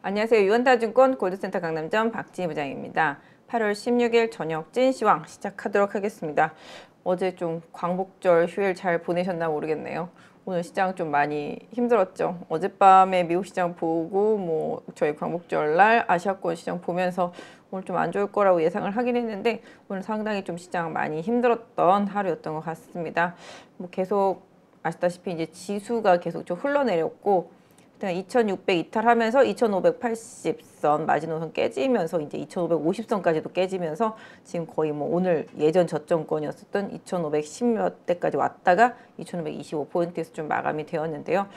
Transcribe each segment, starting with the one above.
안녕하세요. 유한타증권 골드센터 강남점 박지희 부장입니다. 8월 16일 저녁 찐시황 시작하도록 하겠습니다. 어제 좀 광복절 휴일 잘 보내셨나 모르겠네요. 오늘 시장 좀 많이 힘들었죠. 어젯밤에 미국 시장 보고 뭐 저희 광복절 날 아시아권 시장 보면서 오늘 좀 안 좋을 거라고 예상을 하긴 했는데 오늘 상당히 좀 시장 많이 힘들었던 하루였던 것 같습니다. 뭐 계속 아시다시피 이제 지수가 계속 좀 흘러내렸고 2600 이탈하면서 2580선 마지노선 깨지면서 이제 2550선까지도 깨지면서 지금 거의 뭐 오늘 예전 저점권이었었던 2510몇 대까지 왔다가 2525포인트에서 좀 마감이 되었는데요.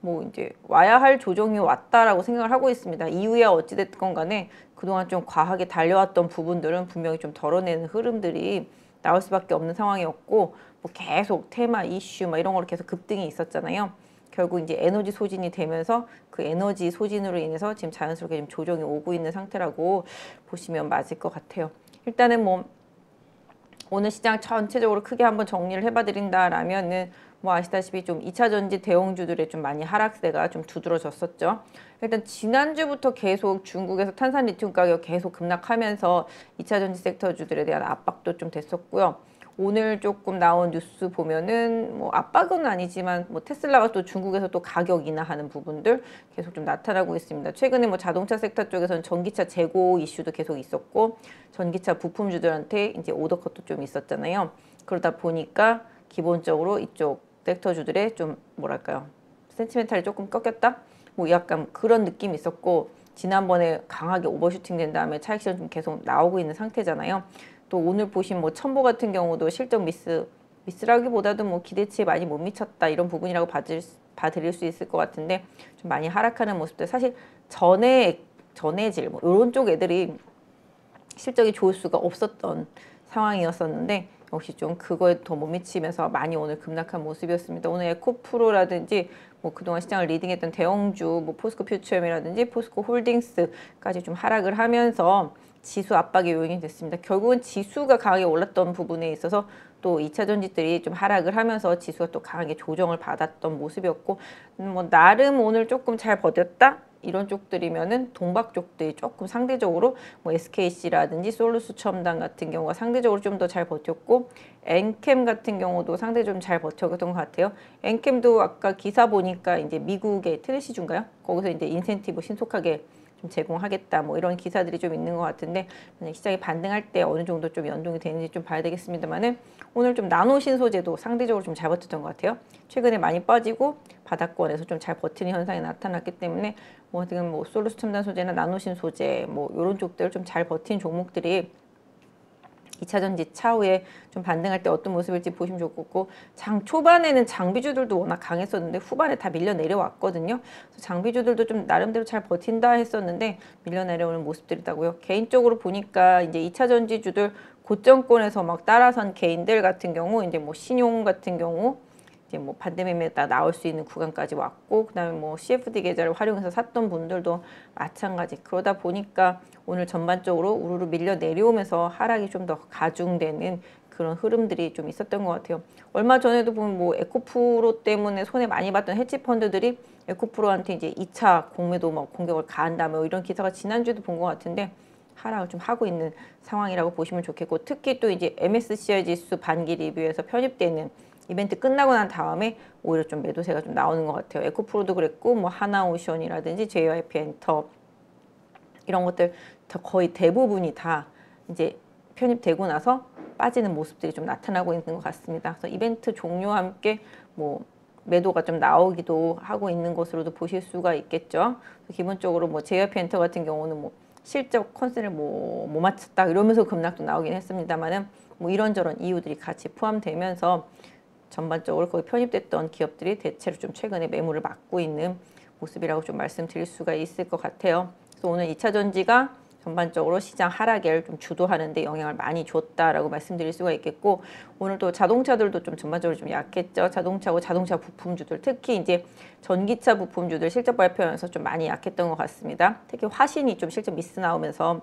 뭐 이제 와야 할 조정이 왔다라고 생각을 하고 있습니다. 이후에 어찌됐건 간에 그동안 좀 과하게 달려왔던 부분들은 분명히 좀 덜어내는 흐름들이 나올 수밖에 없는 상황이었고 뭐 계속 테마 이슈 막 이런 걸로 계속 급등이 있었잖아요. 결국 이제 에너지 소진이 되면서 그 에너지 소진으로 인해서 지금 자연스럽게 좀 조정이 오고 있는 상태라고 보시면 맞을 것 같아요. 일단은 뭐 오늘 시장 전체적으로 크게 한번 정리를 해봐 드린다라면은 뭐 아시다시피 좀 2차 전지 대형주들의 좀 많이 하락세가 좀 두드러졌었죠. 일단 지난주부터 계속 중국에서 탄산 리튬 가격 계속 급락하면서 2차 전지 섹터주들에 대한 압박도 좀 됐었고요. 오늘 조금 나온 뉴스 보면은 뭐 압박은 아니지만 뭐 테슬라가 또 중국에서 또 가격 인하하는 부분들 계속 좀 나타나고 있습니다. 최근에 뭐 자동차 섹터 쪽에서는 전기차 재고 이슈도 계속 있었고 전기차 부품주들한테 이제 오더컷도 좀 있었잖아요. 그러다 보니까 기본적으로 이쪽 섹터주들의 좀 뭐랄까요 센티멘탈이 조금 꺾였다 뭐 약간 그런 느낌이 있었고 지난번에 강하게 오버슈팅 된 다음에 차익 실현 좀 계속 나오고 있는 상태잖아요. 또 오늘 보신 뭐 첨보 같은 경우도 실적 미스 미스라기보다도 뭐 기대치에 많이 못 미쳤다 이런 부분이라고 봐줄, 봐드릴 수 있을 것 같은데 좀 많이 하락하는 모습들 사실 전에 전해질 뭐 이런 쪽 애들이 실적이 좋을 수가 없었던 상황이었었는데 역시 좀 그거에 더 못 미치면서 많이 오늘 급락한 모습이었습니다. 오늘 에코프로라든지 뭐 그동안 시장을 리딩했던 대형주 뭐 포스코 퓨처엠이라든지 포스코 홀딩스까지 좀 하락을 하면서 지수 압박의 요인이 됐습니다. 결국은 지수가 강하게 올랐던 부분에 있어서 또 2차 전지들이 좀 하락을 하면서 지수가 또 강하게 조정을 받았던 모습이었고 음, 뭐 나름 오늘 조금 잘 버텼다 이런 쪽들이면은 동박 쪽들이 조금 상대적으로 뭐 SKC라든지 솔루스 첨단 같은 경우가 상대적으로 좀 더 잘 버텼고 엔캠 같은 경우도 상대적으로 좀잘 버텼던 것 같아요. 엔캠도 아까 기사 보니까 이제 미국의 테네시주인가요? 거기서 이제 인센티브 신속하게 좀 제공하겠다 뭐 이런 기사들이 좀 있는 것 같은데 시장이 반등할 때 어느 정도 좀 연동이 되는지 좀 봐야 되겠습니다만은 오늘 좀 나노 신소재도 상대적으로 좀 잘 버텼던 것 같아요. 최근에 많이 빠지고 바닥권에서 좀 잘 버티는 현상이 나타났기 때문에 뭐 지금 뭐 솔루스 첨단 소재나 나노 신소재 뭐 이런 쪽들 좀 잘 버틴 종목들이 2차 전지 차후에 좀 반등할 때 어떤 모습일지 보시면 좋겠고 장 초반에는 장비주들도 워낙 강했었는데 후반에 다 밀려 내려왔거든요. 그래서 장비주들도 좀 나름대로 잘 버틴다 했었는데 밀려 내려오는 모습들이다고요. 개인적으로 보니까 이제 2차 전지주들 고점권에서 막 따라선 개인들 같은 경우 이제 뭐 신용 같은 경우 이제 뭐 반대매매다 나올 수 있는 구간까지 왔고 그다음에 뭐 CFD 계좌를 활용해서 샀던 분들도 마찬가지 그러다 보니까 오늘 전반적으로 우르르 밀려 내려오면서 하락이 좀 더 가중되는 그런 흐름들이 좀 있었던 것 같아요. 얼마 전에도 보면 뭐 에코프로 때문에 손해 많이 봤던 헤지 펀드들이 에코프로한테 이제 2차 공매도 뭐 공격을 가한다며 뭐 이런 기사가 지난주에도 본 것 같은데 하락을 좀 하고 있는 상황이라고 보시면 좋겠고 특히 또 이제 MSCI 지수 반기 리뷰에서 편입되는 이벤트 끝나고 난 다음에 오히려 좀 매도세가 좀 나오는 것 같아요. 에코프로도 그랬고 뭐 하나오션이라든지 JYP 엔터 이런 것들 거의 대부분이 다 이제 편입되고 나서 빠지는 모습들이 좀 나타나고 있는 것 같습니다. 그래서 이벤트 종료와 함께 뭐 매도가 좀 나오기도 하고 있는 것으로도 보실 수가 있겠죠. 기본적으로 뭐 JYP 엔터 같은 경우는 뭐 실적 컨셉을 뭐, 못 맞췄다 이러면서 급락도 나오긴 했습니다만은 뭐 이런저런 이유들이 같이 포함되면서 전반적으로 거기 편입됐던 기업들이 대체로 좀 최근에 매물을 막고 있는 모습이라고 좀 말씀드릴 수가 있을 것 같아요. 그래서 오늘 2차 전지가 전반적으로 시장 하락을 좀 주도하는 데 영향을 많이 줬다라고 말씀드릴 수가 있겠고 오늘 또 자동차들도 좀 전반적으로 좀 약했죠. 자동차고 자동차 부품주들 특히 이제 전기차 부품주들 실적 발표하면서 좀 많이 약했던 것 같습니다. 특히 화신이 좀 실적 미스 나오면서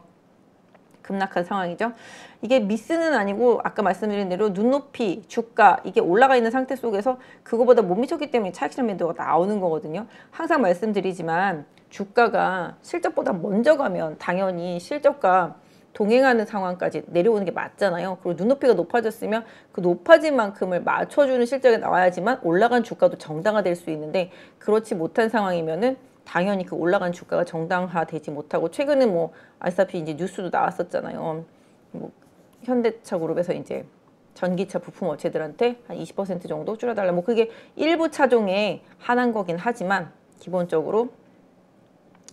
급락한 상황이죠. 이게 미스는 아니고 아까 말씀드린 대로 눈높이, 주가 이게 올라가 있는 상태 속에서 그거보다 못 미쳤기 때문에 차익 실현 매도가 나오는 거거든요. 항상 말씀드리지만 주가가 실적보다 먼저 가면 당연히 실적과 동행하는 상황까지 내려오는 게 맞잖아요. 그리고 눈높이가 높아졌으면 그 높아진 만큼을 맞춰주는 실적이 나와야지만 올라간 주가도 정당화될 수 있는데 그렇지 못한 상황이면은 당연히 그 올라간 주가가 정당화되지 못하고 최근에 뭐 아시다시피 이제 뉴스도 나왔었잖아요. 뭐 현대차 그룹에서 이제 전기차 부품 업체들한테 한 20% 정도 줄여달라. 뭐 그게 일부 차종에 한한 거긴 하지만 기본적으로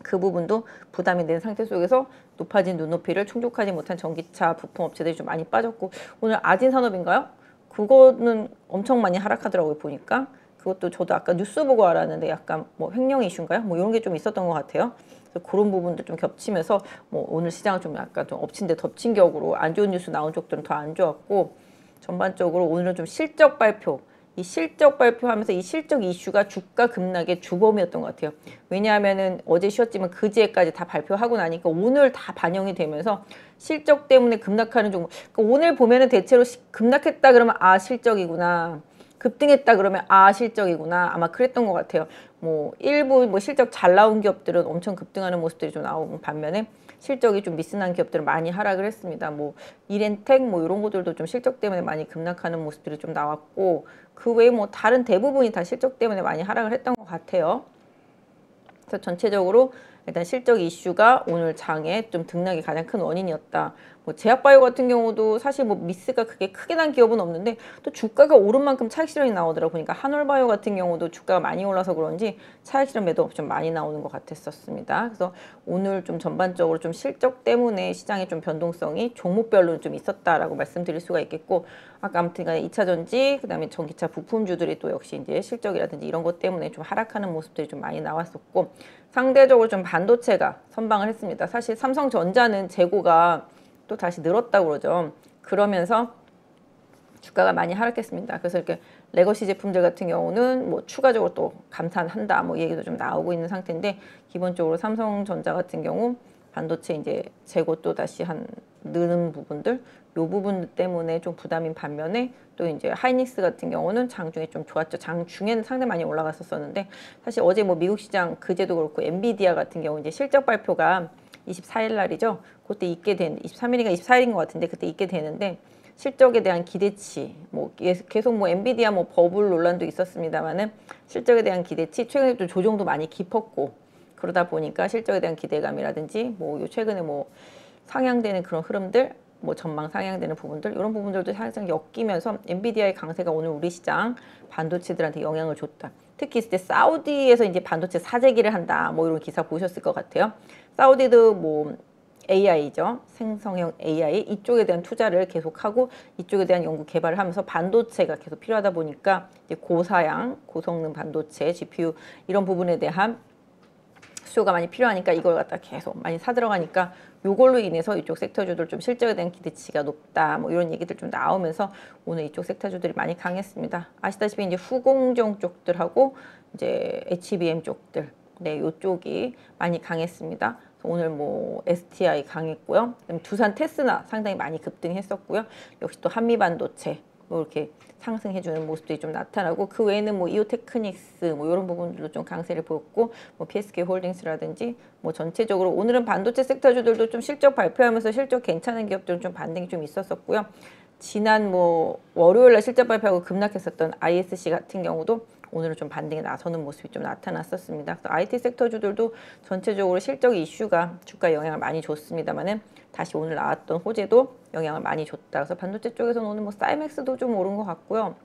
그 부분도 부담이 된 상태 속에서 높아진 눈높이를 충족하지 못한 전기차 부품 업체들이 좀 많이 빠졌고 오늘 아진 산업인가요? 그거는 엄청 많이 하락하더라고요 보니까 그것도 저도 아까 뉴스 보고 알았는데 약간 뭐 횡령 이슈인가요? 뭐 이런 게 좀 있었던 것 같아요. 그래서 그런 부분들 좀 겹치면서 뭐 오늘 시장은 좀 약간 좀 엎친 데 덮친 격으로 안 좋은 뉴스 나온 쪽들은 더 안 좋았고 전반적으로 오늘은 좀 실적 발표 이 실적 발표하면서 이 실적 이슈가 주가 급락의 주범이었던 것 같아요. 왜냐하면은 어제 쉬었지만 그제까지 다 발표하고 나니까 오늘 다 반영이 되면서 실적 때문에 급락하는 종목. 그러니까 오늘 보면은 대체로 시, 급락했다 그러면 아 실적이구나. 급등했다 그러면 아 실적이구나 아마 그랬던 것 같아요. 뭐 일부 뭐 실적 잘 나온 기업들은 엄청 급등하는 모습들이 좀 나오는 반면에 실적이 좀 미스난 기업들은 많이 하락을 했습니다. 뭐 이렌텍 뭐 이런 것들도 좀 실적 때문에 많이 급락하는 모습들이 좀 나왔고 그 외에 뭐 다른 대부분이 다 실적 때문에 많이 하락을 했던 것 같아요. 그래서 전체적으로 일단 실적 이슈가 오늘 장에 좀 등락이 가장 큰 원인이었다. 뭐 제약바이오 같은 경우도 사실 뭐 미스가 그게 크게 난 기업은 없는데 또 주가가 오른 만큼 차익 실현이 나오더라고 보니까 한올바이오 같은 경우도 주가가 많이 올라서 그런지 차익 실현 매도 좀 많이 나오는 것 같았었습니다. 그래서 오늘 좀 전반적으로 좀 실적 때문에 시장의 좀 변동성이 종목별로 좀 있었다라고 말씀드릴 수가 있겠고 아까 아무튼 간에 2차 전지 그다음에 전기차 부품주들이 또 역시 이제 실적이라든지 이런 것 때문에 좀 하락하는 모습들이 좀 많이 나왔었고 상대적으로 좀 반도체가 선방을 했습니다. 사실 삼성전자는 재고가 또 다시 늘었다고 그러죠. 그러면서 주가가 많이 하락했습니다. 그래서 이렇게 레거시 제품들 같은 경우는 뭐 추가적으로 또 감산한다 뭐 얘기도 좀 나오고 있는 상태인데 기본적으로 삼성전자 같은 경우 반도체 이제 재고 또 다시 한 느는 부분들 요 부분 때문에 좀 부담인 반면에 또 이제 하이닉스 같은 경우는 장중에 좀 좋았죠. 장중에는 상당히 많이 올라갔었었는데 사실 어제 뭐 미국 시장 그제도 그렇고 엔비디아 같은 경우 이제 실적 발표가 24일 날이죠. 그때 있게 된 23일인가 24일인 것 같은데 그때 있게 되는데 실적에 대한 기대치 뭐 계속 뭐 엔비디아 뭐 버블 논란도 있었습니다만은 실적에 대한 기대치 최근에 또 조정도 많이 깊었고 그러다 보니까 실적에 대한 기대감이라든지 뭐 최근에 뭐 상향되는 그런 흐름들 뭐 전망 상향되는 부분들 이런 부분들도 항상 엮이면서 엔비디아의 강세가 오늘 우리 시장 반도체들한테 영향을 줬다. 특히 있을 때 사우디에서 이제 반도체 사재기를 한다. 뭐 이런 기사 보셨을 것 같아요. 사우디도 뭐 AI죠. 생성형 AI 이쪽에 대한 투자를 계속하고 이쪽에 대한 연구 개발을 하면서 반도체가 계속 필요하다 보니까 이제 고사양, 고성능 반도체, GPU 이런 부분에 대한 수요가 많이 필요하니까 이걸 갖다 계속 많이 사들어가니까 요걸로 인해서 이쪽 섹터주들 좀 실적에 대한 기대치가 높다 뭐 이런 얘기들 좀 나오면서 오늘 이쪽 섹터주들이 많이 강했습니다. 아시다시피 이제 후공정 쪽들하고 이제 HBM 쪽들 네 요쪽이 많이 강했습니다. 오늘 뭐 STI 강했고요. 두산 테스나 상당히 많이 급등했었고요. 역시 또 한미반도체 뭐 이렇게 상승해주는 모습들이 좀 나타나고 그 외에는 뭐 이오테크닉스 뭐 이런 부분들도 좀 강세를 보였고 뭐 PSK 홀딩스라든지 뭐 전체적으로 오늘은 반도체 섹터주들도 좀 실적 발표하면서 실적 괜찮은 기업들은 좀 반등이 좀 있었었고요. 지난 뭐 월요일 날 실적 발표하고 급락했었던 ISC 같은 경우도 오늘은 좀 반등이 나서는 모습이 좀 나타났었습니다. 그래서 IT 섹터주들도 전체적으로 실적 이슈가 주가 영향을 많이 줬습니다만은 다시 오늘 나왔던 호재도 영향을 많이 줬다. 그래서 반도체 쪽에서는 오늘 뭐 사이맥스도 좀 오른 것 같고요.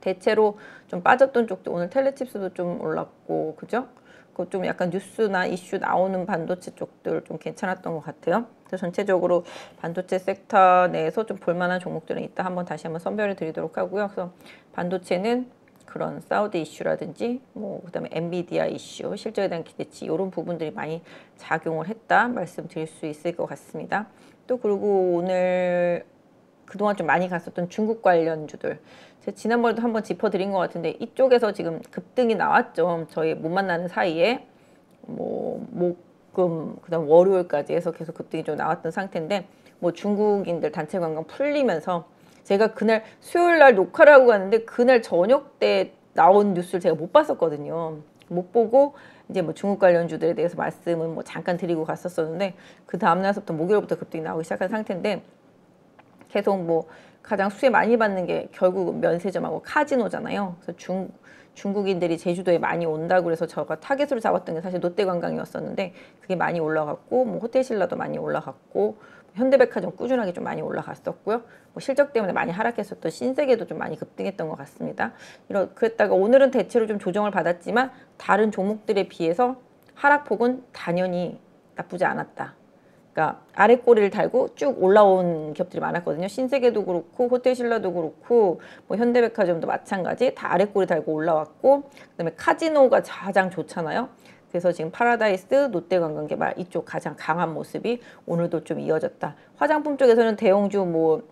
대체로 좀 빠졌던 쪽도 오늘 텔레칩스도 좀 올랐고 그죠? 그좀 약간 뉴스나 이슈 나오는 반도체 쪽들 좀 괜찮았던 것 같아요. 그래서 전체적으로 반도체 섹터 내에서 좀 볼만한 종목들은 있다 한번 다시 한번 선별해 드리도록 하고요. 그래서 반도체는 그런 사우디 이슈라든지 뭐 그다음에 엔비디아 이슈, 실적에 대한 기대치 이런 부분들이 많이 작용을 했다 말씀드릴 수 있을 것 같습니다. 또 그리고 오늘 그동안 좀 많이 갔었던 중국 관련주들 제가 지난번에도 한번 짚어드린 것 같은데 이쪽에서 지금 급등이 나왔죠. 저희 못 만나는 사이에 뭐, 뭐금 그다음 월요일까지 해서 계속 급등이 좀 나왔던 상태인데 뭐 중국인들 단체 관광 풀리면서 제가 그날 수요일 날 녹화를 하고 갔는데 그날 저녁 때 나온 뉴스를 제가 못 봤었거든요. 못 보고 이제 뭐 중국 관련주들에 대해서 말씀은 뭐 잠깐 드리고 갔었었는데 그 다음 날부터 목요일부터 급등이 나오기 시작한 상태인데 계속 뭐 가장 수혜 많이 받는 게 결국 면세점하고 카지노잖아요. 그래서 중 중국인들이 제주도에 많이 온다고 그래서 저가 타겟으로 잡았던 게 사실 롯데관광이었었는데 그게 많이 올라갔고 뭐 호텔 신라도 많이 올라갔고 현대백화점 꾸준하게 좀 많이 올라갔었고요. 뭐 실적 때문에 많이 하락했었던 신세계도 좀 많이 급등했던 것 같습니다. 이런 그랬다가 오늘은 대체로 좀 조정을 받았지만 다른 종목들에 비해서 하락폭은 당연히 나쁘지 않았다. 그러니까 아래 꼬리를 달고 쭉 올라온 기업들이 많았거든요. 신세계도 그렇고 호텔신라도 그렇고 뭐 현대백화점도 마찬가지 다 아래 꼬리 달고 올라왔고 그다음에 카지노가 가장 좋잖아요. 그래서 지금 파라다이스, 롯데관광개발 이쪽 가장 강한 모습이 오늘도 좀 이어졌다. 화장품 쪽에서는 대형주 뭐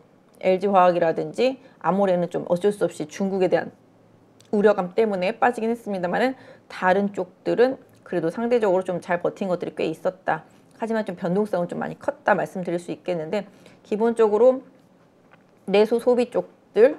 LG화학이라든지 아모레는 좀 어쩔 수 없이 중국에 대한 우려감 때문에 빠지긴 했습니다만은 다른 쪽들은 그래도 상대적으로 좀 잘 버틴 것들이 꽤 있었다. 하지만 좀 변동성은 좀 많이 컸다 말씀드릴 수 있겠는데 기본적으로 내수 소비 쪽들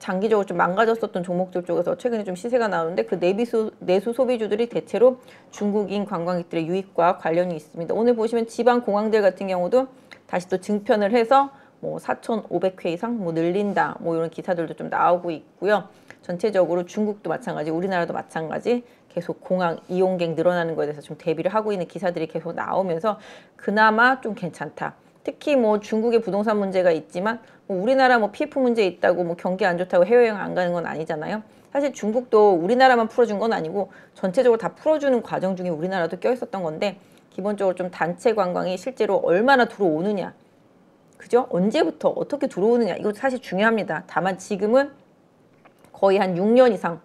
장기적으로 좀 망가졌었던 종목들 쪽에서 최근에 좀 시세가 나오는데 그 내비수, 내수 소비주들이 대체로 중국인 관광객들의 유입과 관련이 있습니다. 오늘 보시면 지방 공항들 같은 경우도 다시 또 증편을 해서 뭐 4,500회 이상 뭐 늘린다 뭐 이런 기사들도 좀 나오고 있고요. 전체적으로 중국도 마찬가지, 우리나라도 마찬가지 계속 공항 이용객 늘어나는 것에 대해서 좀 대비를 하고 있는 기사들이 계속 나오면서 그나마 좀 괜찮다. 특히 뭐 중국의 부동산 문제가 있지만 뭐 우리나라 뭐 PF 문제 있다고 뭐 경기 안 좋다고 해외여행 안 가는 건 아니잖아요. 사실 중국도 우리나라만 풀어준 건 아니고 전체적으로 다 풀어주는 과정 중에 우리나라도 껴 있었던 건데 기본적으로 좀 단체 관광이 실제로 얼마나 들어오느냐 그죠? 언제부터 어떻게 들어오느냐 이거 사실 중요합니다. 다만 지금은 거의 한 6년 이상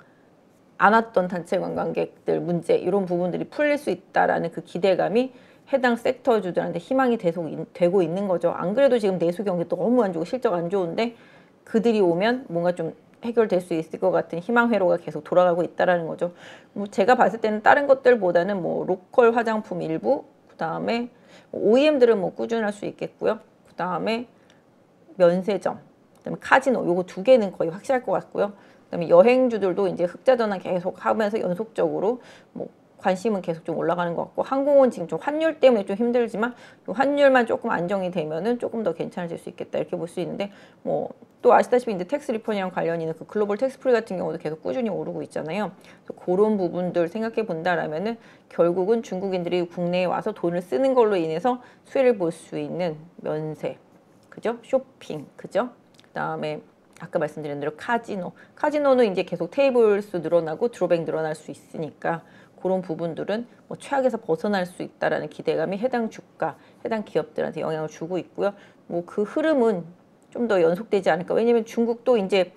안 왔던 단체 관광객들 문제 이런 부분들이 풀릴 수 있다라는 그 기대감이 해당 섹터주들한테 희망이 되고 있는 거죠. 안 그래도 지금 내수 경기 너무 안 좋고 실적 안 좋은데 그들이 오면 뭔가 좀 해결될 수 있을 것 같은 희망 회로가 계속 돌아가고 있다라는 거죠. 뭐 제가 봤을 때는 다른 것들보다는 뭐 로컬 화장품 일부, 그 다음에 OEM들은 뭐 꾸준할 수 있겠고요. 그 다음에 면세점, 그다음에 카지노 요거 두 개는 거의 확실할 것 같고요. 그다음에 여행주들도 이제 흑자 전환 계속 하면서 연속적으로 뭐 관심은 계속 좀 올라가는 것 같고 항공은 지금 좀 환율 때문에 좀 힘들지만 환율만 조금 안정이 되면은 조금 더 괜찮아질 수 있겠다 이렇게 볼 수 있는데 뭐 또 아시다시피 이제 tax refund랑 관련 있는 그 글로벌 텍스 프리 같은 경우도 계속 꾸준히 오르고 있잖아요. 그래서 그런 부분들 생각해 본다라면은 결국은 중국인들이 국내에 와서 돈을 쓰는 걸로 인해서 수혜를 볼 수 있는 면세, 그죠? 쇼핑, 그죠? 그다음에 아까 말씀드린 대로 카지노. 카지노는 이제 계속 테이블 수 늘어나고 드로백 늘어날 수 있으니까 그런 부분들은 뭐 최악에서 벗어날 수 있다라는 기대감이 해당 주가, 해당 기업들한테 영향을 주고 있고요. 뭐 그 흐름은 좀 더 연속되지 않을까. 왜냐면 중국도 이제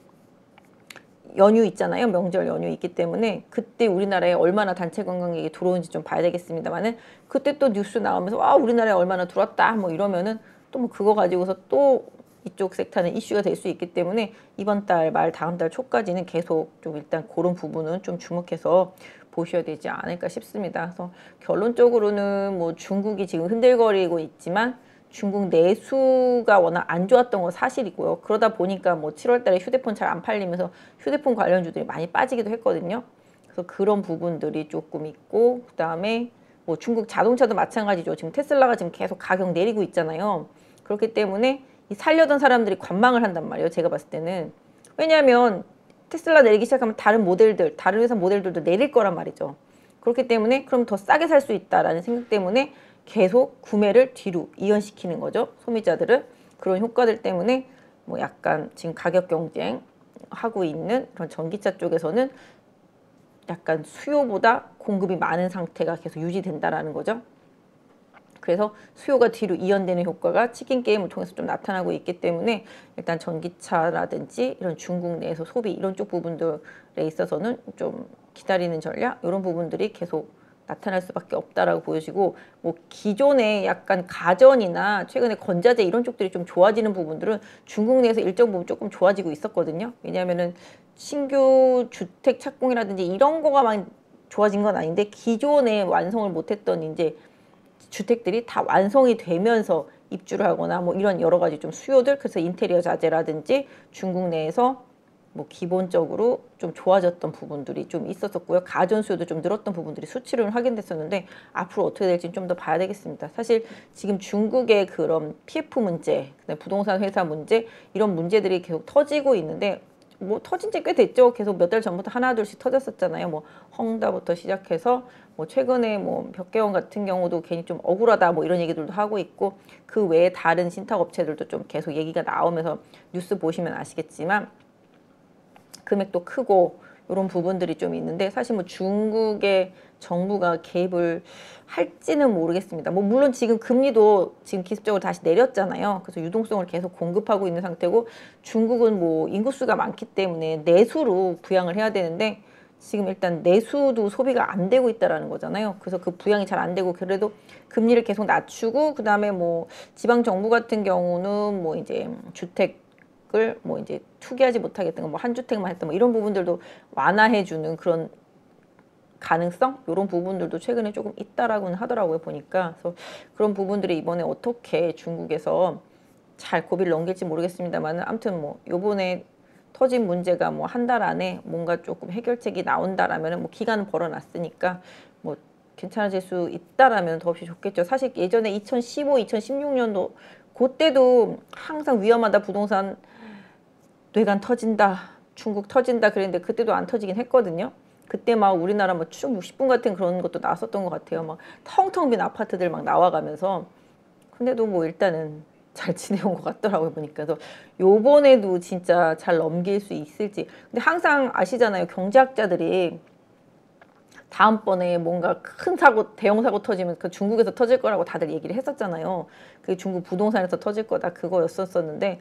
연휴 있잖아요. 명절 연휴 있기 때문에 그때 우리나라에 얼마나 단체 관광객이 들어오는지 좀 봐야 되겠습니다만은 그때 또 뉴스 나오면서 와 우리나라에 얼마나 들어왔다 뭐 이러면은 또 뭐 그거 가지고서 또 이쪽 섹터는 이슈가 될 수 있기 때문에 이번 달 말 다음 달 초까지는 계속 좀 일단 그런 부분은 좀 주목해서 보셔야 되지 않을까 싶습니다. 그래서 결론적으로는 뭐 중국이 지금 흔들거리고 있지만 중국 내수가 워낙 안 좋았던 건 사실이고요. 그러다 보니까 뭐 7월 달에 휴대폰 잘 안 팔리면서 휴대폰 관련주들이 많이 빠지기도 했거든요. 그래서 그런 부분들이 조금 있고 그다음에 뭐 중국 자동차도 마찬가지죠. 지금 테슬라가 지금 계속 가격 내리고 있잖아요. 그렇기 때문에 이 살려던 사람들이 관망을 한단 말이에요. 제가 봤을 때는. 왜냐하면 테슬라 내리기 시작하면 다른 모델들, 다른 회사 모델들도 내릴 거란 말이죠. 그렇기 때문에 그럼 더 싸게 살 수 있다라는 생각 때문에 계속 구매를 뒤로 이연시키는 거죠. 소비자들을. 그런 효과들 때문에 뭐 약간 지금 가격 경쟁 하고 있는 그런 전기차 쪽에서는 약간 수요보다 공급이 많은 상태가 계속 유지된다라는 거죠. 그래서 수요가 뒤로 이연되는 효과가 치킨 게임을 통해서 좀 나타나고 있기 때문에 일단 전기차라든지 이런 중국 내에서 소비 이런 쪽 부분들에 있어서는 좀 기다리는 전략 이런 부분들이 계속 나타날 수밖에 없다라고 보여지고 뭐 기존에 약간 가전이나 최근에 건자재 이런 쪽들이 좀 좋아지는 부분들은 중국 내에서 일정 부분 조금 좋아지고 있었거든요. 왜냐하면은 신규 주택 착공이라든지 이런 거가 막 좋아진 건 아닌데 기존에 완성을 못했던 이제 주택들이 다 완성이 되면서 입주를 하거나 뭐 이런 여러 가지 좀 수요들 그래서 인테리어 자재라든지 중국 내에서 뭐 기본적으로 좀 좋아졌던 부분들이 좀 있었었고요. 가전 수요도 좀 늘었던 부분들이 수치로는 확인됐었는데 앞으로 어떻게 될지 좀더 봐야 되겠습니다. 사실 지금 중국의 그런 PF 문제, 부동산 회사 문제 이런 문제들이 계속 터지고 있는데 뭐 터진 지 꽤 됐죠. 계속 몇 달 전부터 하나 둘씩 터졌었잖아요. 뭐 헝다부터 시작해서 뭐 최근에 뭐 벽개원 같은 경우도 괜히 좀 억울하다 뭐 이런 얘기들도 하고 있고 그 외에 다른 신탁 업체들도 좀 계속 얘기가 나오면서 뉴스 보시면 아시겠지만 금액도 크고 이런 부분들이 좀 있는데 사실 뭐 중국의 정부가 개입을 할지는 모르겠습니다. 뭐 물론 지금 금리도 지금 기습적으로 다시 내렸잖아요. 그래서 유동성을 계속 공급하고 있는 상태고 중국은 뭐 인구수가 많기 때문에 내수로 부양을 해야 되는데 지금 일단 내수도 소비가 안 되고 있다라는 거잖아요. 그래서 그 부양이 잘 안 되고 그래도 금리를 계속 낮추고 그다음에 뭐 지방 정부 같은 경우는 뭐 이제 주택 을뭐 이제 투기하지 못하겠던 뭐한 주택만 했던 뭐 이런 부분들도 완화해 주는 그런 가능성 이런 부분들도 최근에 조금 있다라고는 하더라고요 보니까 그래서 그런 부분들이 이번에 어떻게 중국에서 잘 고비를 넘길지 모르겠습니다만 아무튼 뭐 요번에 터진 문제가 뭐 한 달 안에 뭔가 조금 해결책이 나온다라면 뭐 기간은 벌어놨으니까 뭐 괜찮아질 수 있다라면 더없이 좋겠죠. 사실 예전에 2015, 2016년도 그때도 항상 위험하다 부동산 뇌관 터진다, 중국 터진다 그랬는데 그때도 안 터지긴 했거든요. 그때 막 우리나라 뭐 추적 60분 같은 그런 것도 나왔었던 것 같아요. 막 텅텅 빈 아파트들 막 나와가면서. 근데도 뭐 일단은 잘 지내온 것 같더라고요 보니까 그래서 요번에도 진짜 잘 넘길 수 있을지 근데 항상 아시잖아요 경제학자들이 다음번에 뭔가 큰 사고 대형 사고 터지면 그 중국에서 터질 거라고 다들 얘기를 했었잖아요 그 중국 부동산에서 터질 거다 그거였었었는데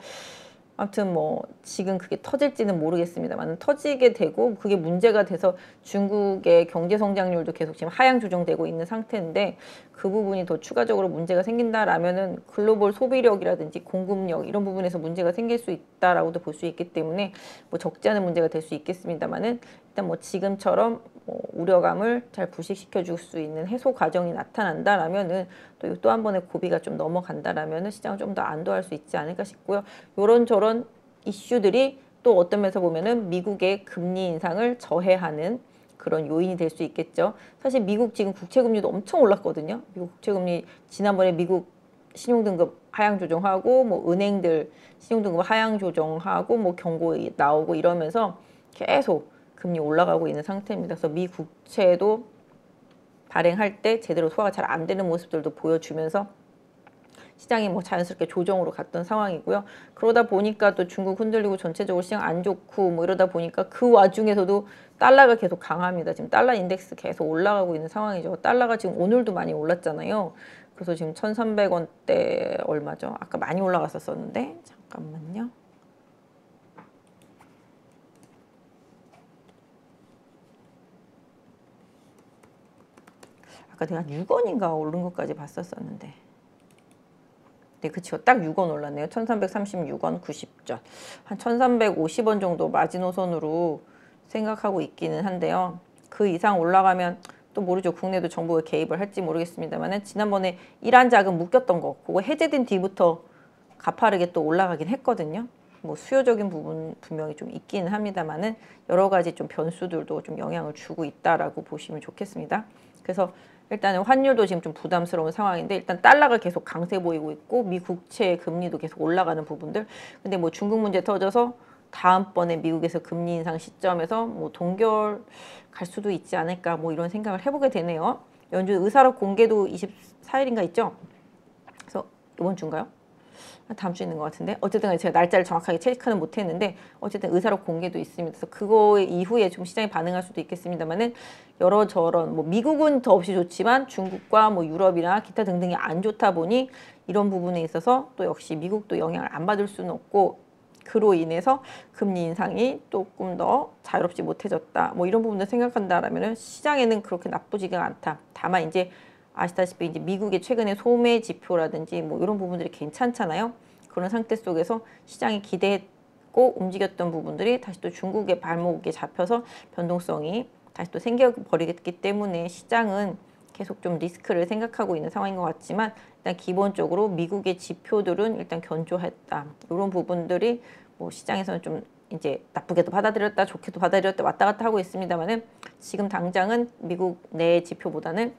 아무튼 뭐 지금 그게 터질지는 모르겠습니다만 터지게 되고 그게 문제가 돼서 중국의 경제 성장률도 계속 지금 하향 조정되고 있는 상태인데 그 부분이 더 추가적으로 문제가 생긴다라면은 글로벌 소비력이라든지 공급력 이런 부분에서 문제가 생길 수 있다라고도 볼 수 있기 때문에 뭐 적지 않은 문제가 될 수 있겠습니다만은 일단 뭐 지금처럼 뭐 우려감을 잘 부식시켜 줄 수 있는 해소 과정이 나타난다라면은 또 또 한 번의 고비가 좀 넘어간다라면은 시장을 좀 더 안도할 수 있지 않을까 싶고요. 요런 저런 이슈들이 또 어떤 면에서 보면은 미국의 금리 인상을 저해하는 그런 요인이 될 수 있겠죠. 사실 미국 지금 국채 금리도 엄청 올랐거든요. 미국 국채 금리 지난번에 미국 신용등급 하향 조정하고 뭐 은행들 신용등급 하향 조정하고 뭐 경고 나오고 이러면서 계속 금리 올라가고 있는 상태입니다. 그래서 미 국채도 발행할 때 제대로 소화가 잘 안 되는 모습들도 보여주면서 시장이 뭐 자연스럽게 조정으로 갔던 상황이고요. 그러다 보니까 또 중국 흔들리고 전체적으로 시장 안 좋고 뭐 이러다 보니까 그 와중에서도 달러가 계속 강합니다. 지금 달러 인덱스 계속 올라가고 있는 상황이죠. 달러가 지금 오늘도 많이 올랐잖아요. 그래서 지금 1,300원대 얼마죠? 아까 많이 올라갔었었는데 잠깐만요. 아까 내가 6원인가 오른 것까지 봤었었는데 네, 그쵸. 딱 6원 올랐네요. 1336원 90전. 한 1350원 정도 마지노선으로 생각하고 있기는 한데요. 그 이상 올라가면 또 모르죠. 국내도 정부가 개입을 할지 모르겠습니다만 지난번에 이란 자금 묶였던 거 그거 해제된 뒤부터 가파르게 또 올라가긴 했거든요. 뭐 수요적인 부분 분명히 좀 있기는 합니다만은 여러 가지 좀 변수들도 좀 영향을 주고 있다라고 보시면 좋겠습니다. 그래서 일단은 환율도 지금 좀 부담스러운 상황인데 일단 달러가 계속 강세 보이고 있고 미 국채 금리도 계속 올라가는 부분들. 근데 뭐 중국 문제 터져서 다음번에 미국에서 금리 인상 시점에서 뭐 동결 갈 수도 있지 않을까 뭐 이런 생각을 해보게 되네요. 연준 의사록 공개도 24일인가 있죠? 그래서 이번 주인가요? 다음 주에 있는 것 같은데 어쨌든 제가 날짜를 정확하게 체크는 못했는데 어쨌든 의사록 공개도 있습니다. 그래서 그거 이후에 좀 시장이 반응할 수도 있겠습니다만은 여러 저런 뭐 미국은 더없이 좋지만 중국과 뭐 유럽이나 기타 등등이 안 좋다 보니 이런 부분에 있어서 또 역시 미국도 영향을 안 받을 수는 없고 그로 인해서 금리 인상이 조금 더 자유롭지 못해졌다. 뭐 이런 부분을 생각한다라면 시장에는 그렇게 나쁘지가 않다. 다만 이제 아시다시피 이제 미국의 최근의 소매 지표라든지 뭐 이런 부분들이 괜찮잖아요. 그런 상태 속에서 시장이 기대했고 움직였던 부분들이 다시 또 중국의 발목에 잡혀서 변동성이 다시 또 생겨버리기 때문에 시장은 계속 좀 리스크를 생각하고 있는 상황인 것 같지만 일단 기본적으로 미국의 지표들은 일단 견조했다. 이런 부분들이 뭐 시장에서는 좀 이제 나쁘게도 받아들였다, 좋게도 받아들였다 왔다 갔다 하고 있습니다만은 지금 당장은 미국 내 지표보다는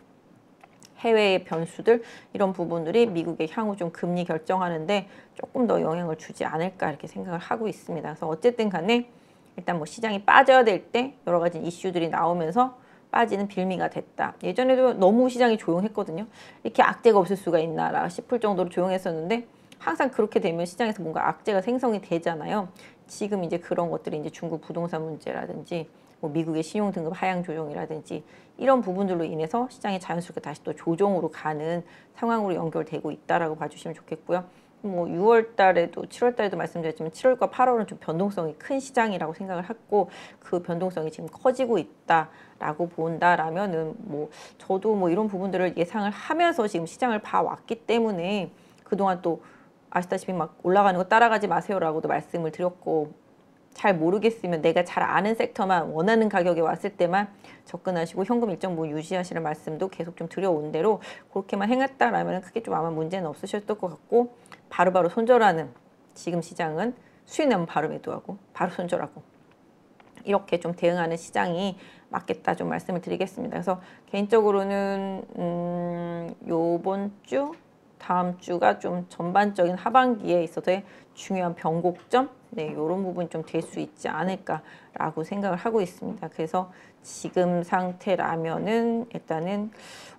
해외의 변수들 이런 부분들이 미국의 향후 좀 금리 결정하는데 조금 더 영향을 주지 않을까 이렇게 생각을 하고 있습니다. 그래서 어쨌든 간에 일단 뭐 시장이 빠져야 될 때 여러 가지 이슈들이 나오면서 빠지는 빌미가 됐다. 예전에도 너무 시장이 조용했거든요. 이렇게 악재가 없을 수가 있나라 싶을 정도로 조용했었는데 항상 그렇게 되면 시장에서 뭔가 악재가 생성이 되잖아요. 지금 이제 그런 것들이 이제 중국 부동산 문제라든지 뭐 미국의 신용 등급 하향 조정이라든지 이런 부분들로 인해서 시장이 자연스럽게 다시 또 조정으로 가는 상황으로 연결되고 있다라고 봐주시면 좋겠고요. 뭐 6월 달에도 7월 달에도 말씀드렸지만 7월과 8월은 좀 변동성이 큰 시장이라고 생각을 했고 그 변동성이 지금 커지고 있다라고 본다라면은 뭐 저도 뭐 이런 부분들을 예상을 하면서 지금 시장을 봐왔기 때문에 그동안 또 아시다시피 막 올라가는 거 따라가지 마세요라고도 말씀을 드렸고 잘 모르겠으면 내가 잘 아는 섹터만 원하는 가격에 왔을 때만 접근하시고 현금 일정 뭐 유지하시는 말씀도 계속 좀 드려온 대로 그렇게만 행했다라면 크게 좀 아마 문제는 없으셨을 것 같고 바로 바로 손절하는 지금 시장은 수익 나면 바로 매도하고 바로 손절하고 이렇게 좀 대응하는 시장이 맞겠다 좀 말씀을 드리겠습니다. 그래서 개인적으로는 음, 요번 주 다음 주가 좀 전반적인 하반기에 있어서의 중요한 변곡점 네, 이런 부분이 좀될 수 있지 않을까라고 생각을 하고 있습니다. 그래서 지금 상태라면은 일단은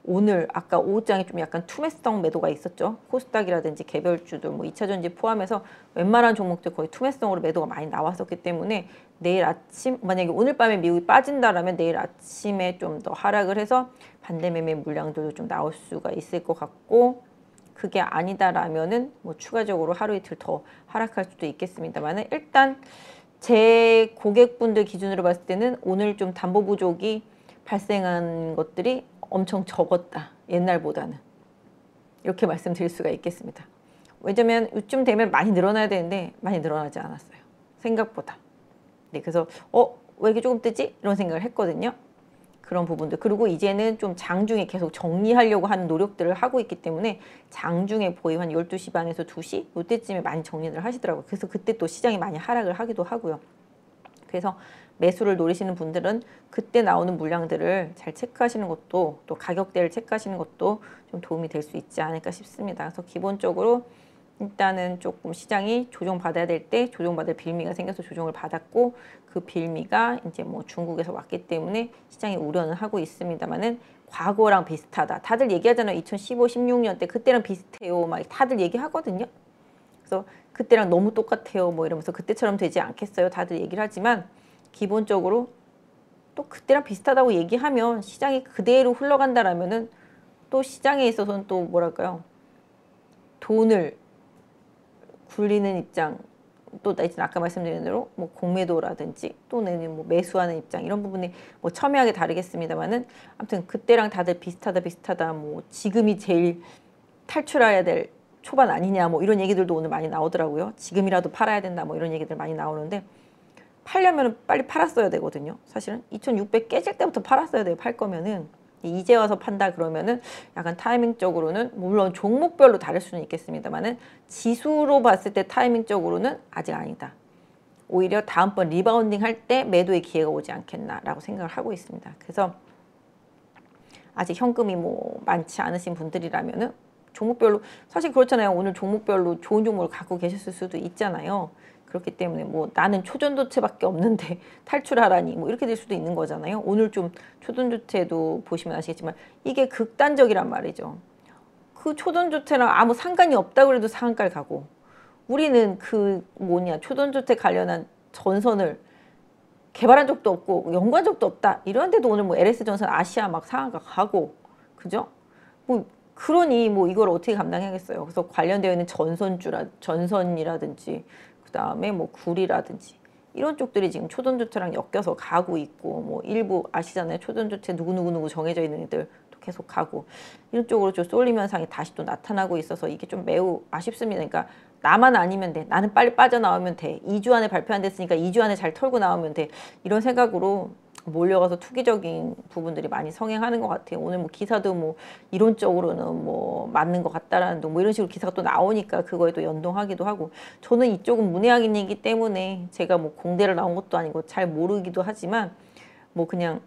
오늘 아까 오후장에 좀 약간 투매성 매도가 있었죠. 코스닥이라든지 개별주들 뭐 2차 전지 포함해서 웬만한 종목들 거의 투매성으로 매도가 많이 나왔었기 때문에 내일 아침 만약에 오늘 밤에 미국이 빠진다라면 내일 아침에 좀 더 하락을 해서 반대 매매 물량들도 좀 나올 수가 있을 것 같고 그게 아니다라면은 뭐 추가적으로 하루 이틀 더 하락할 수도 있겠습니다만은 일단 제 고객분들 기준으로 봤을 때는 오늘 좀 담보 부족이 발생한 것들이 엄청 적었다 옛날보다는 이렇게 말씀드릴 수가 있겠습니다. 왜냐면 이쯤 되면 많이 늘어나야 되는데 많이 늘어나지 않았어요. 생각보다. 네, 그래서 어, 왜 이렇게 조금 뜨지? 이런 생각을 했거든요. 그런 부분들 그리고 이제는 좀 장중에 계속 정리하려고 하는 노력들을 하고 있기 때문에 장중에 보임 한 12시 반에서 2시 이때쯤에 많이 정리를 하시더라고요. 그래서 그때 또 시장이 많이 하락을 하기도 하고요. 그래서 매수를 노리시는 분들은 그때 나오는 물량들을 잘 체크하시는 것도 또 가격대를 체크하시는 것도 좀 도움이 될 수 있지 않을까 싶습니다. 그래서 기본적으로 일단은 조금 시장이 조정받아야 될 때 조정받을 빌미가 생겨서 조정을 받았고 그 빌미가 이제 뭐 중국에서 왔기 때문에 시장이 우려는 하고 있습니다만은 과거랑 비슷하다. 다들 얘기하잖아요. 2015, 16년 때 그때랑 비슷해요. 막 다들 얘기하거든요. 그래서 그때랑 너무 똑같아요. 뭐 이러면서 그때처럼 되지 않겠어요. 다들 얘기를 하지만 기본적으로 또 그때랑 비슷하다고 얘기하면 시장이 그대로 흘러간다라면은 또 시장에 있어서는 또 뭐랄까요? 돈을 굴리는 입장 또 아까 말씀드린 대로 뭐 공매도라든지 또는 뭐 매수하는 입장 이런 부분이 뭐 첨예하게 다르겠습니다만은 아무튼 그때랑 다들 비슷하다 비슷하다 뭐 지금이 제일 탈출해야 될 초반 아니냐 뭐 이런 얘기들도 오늘 많이 나오더라고요. 지금이라도 팔아야 된다 뭐 이런 얘기들 많이 나오는데 팔려면 빨리 팔았어야 되거든요. 사실은 2,600 깨질 때부터 팔았어야 돼요. 팔 거면은 이제 와서 판다 그러면은 약간 타이밍적으로는 물론 종목별로 다를 수는 있겠습니다만은 지수로 봤을 때 타이밍적으로는 아직 아니다. 오히려 다음번 rebounding 할 때 매도의 기회가 오지 않겠나라고 생각을 하고 있습니다. 그래서 아직 현금이 뭐 많지 않으신 분들이라면은 종목별로 사실 그렇잖아요. 오늘 종목별로 좋은 종목을 갖고 계셨을 수도 있잖아요. 그렇기 때문에 뭐 나는 초전도체밖에 없는데 탈출하라니 뭐 이렇게 될 수도 있는 거잖아요. 오늘 좀 초전도체도 보시면 아시겠지만 이게 극단적이란 말이죠. 그 초전도체랑 아무 상관이 없다 그래도 상한가를 가고 우리는 그 뭐냐 초전도체 관련한 전선을 개발한 적도 없고 연구한 적도 없다 이런데도 오늘 뭐 LS 전선 아시아 막 상한가 가고 그죠? 뭐 그러니 뭐 이걸 어떻게 감당하겠어요? 그래서 관련되어 있는 전선주라 전선이라든지 그 다음에 뭐 굴이라든지 이런 쪽들이 지금 초전조체랑 엮여서 가고 있고 뭐 일부 아시잖아요. 초전조체 누구누구누구 정해져 있는 애들 또 계속 가고 이런 쪽으로 좀 쏠림 현상이 다시 또 나타나고 있어서 이게 좀 매우 아쉽습니다. 그러니까 나만 아니면 돼. 나는 빨리 빠져나오면 돼. 2주 안에 발표 안 됐으니까 2주 안에 잘 털고 나오면 돼. 이런 생각으로 몰려가서 투기적인 부분들이 많이 성행하는 것 같아요. 오늘 뭐 기사도 뭐 이론적으로는 뭐 맞는 것 같다라는 둥뭐 이런 식으로 기사가 또 나오니까 그거에 또 연동하기도 하고 저는 이쪽은 문해학인이기 때문에 제가 뭐 공대를 나온 것도 아니고 잘 모르기도 하지만 뭐 그냥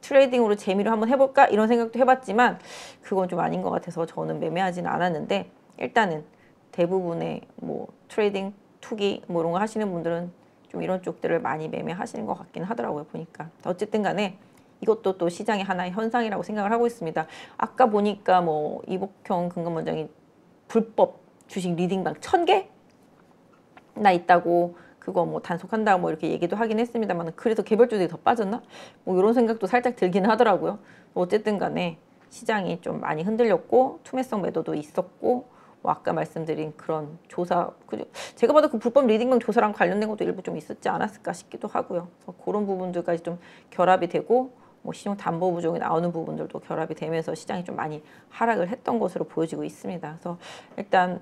트레이딩으로 재미로 한번 해볼까 이런 생각도 해봤지만 그건 좀 아닌 것 같아서 저는 매매하지는 않았는데 일단은 대부분의 뭐 트레이딩 투기 뭐 이런 거 하시는 분들은 좀 이런 쪽들을 많이 매매하시는 것 같긴 하더라고요 보니까 어쨌든 간에 이것도 또 시장의 하나의 현상이라고 생각을 하고 있습니다 아까 보니까 뭐 이복현 금감원장이 불법 주식 리딩방 천 개 나 있다고 그거 뭐 단속한다 뭐 이렇게 얘기도 하긴 했습니다만 그래서 개별주들이 더 빠졌나? 뭐 이런 생각도 살짝 들기는 하더라고요. 어쨌든 간에 시장이 좀 많이 흔들렸고 투매성 매도도 있었고 뭐 아까 말씀드린 그런 조사 제가 봐도 그 불법 리딩방 조사랑 관련된 것도 일부 좀 있었지 않았을까 싶기도 하고요. 그래서 그런 부분들까지 좀 결합이 되고 뭐 신용 담보 부족이 나오는 부분들도 결합이 되면서 시장이 좀 많이 하락을 했던 것으로 보여지고 있습니다. 그래서 일단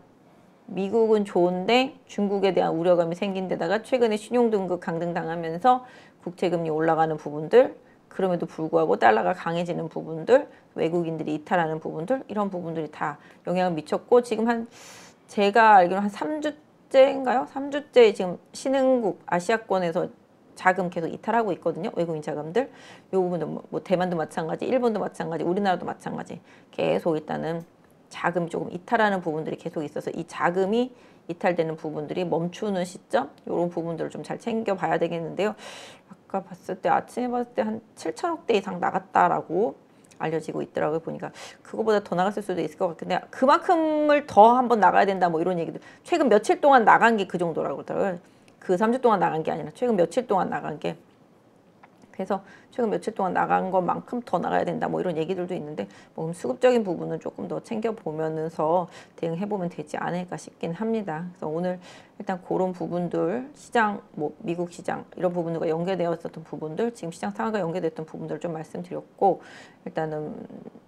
미국은 좋은데 중국에 대한 우려감이 생긴 데다가 최근에 신용등급 강등당하면서 국채금리 올라가는 부분들 그럼에도 불구하고 달러가 강해지는 부분들 외국인들이 이탈하는 부분들 이런 부분들이 다 영향을 미쳤고 지금 한 제가 알기로 한 3주째인가요? 3주째 지금 신흥국 아시아권에서 자금 계속 이탈하고 있거든요. 외국인 자금들. 요 부분도 뭐, 뭐 대만도 마찬가지, 일본도 마찬가지, 우리나라도 마찬가지. 계속 일단은 자금이 조금 이탈하는 부분들이 계속 있어서 이 자금이 이탈되는 부분들이 멈추는 시점 이런 부분들을 좀 잘 챙겨봐야 되겠는데요. 아까 봤을 때 아침에 봤을 때 한 7천억 대 이상 나갔다라고 알려지고 있더라고요. 보니까 그거보다 더 나갔을 수도 있을 것 같은데 그만큼을 더 한번 나가야 된다 뭐 이런 얘기도 최근 며칠 동안 나간 게 그 정도라고 그러더라고요. 그 3주 동안 나간 게 아니라 최근 며칠 동안 나간 게 그래서 최근 며칠 동안 나간 것만큼 더 나가야 된다 뭐 이런 얘기들도 있는데 뭐 수급적인 부분은 조금 더 챙겨보면서 대응해보면 되지 않을까 싶긴 합니다. 그래서 오늘 일단 그런 부분들 시장 뭐 미국 시장 이런 부분들과 연계되었었던 부분들 지금 시장 상황과 연계됐던 부분들을 좀 말씀드렸고 일단은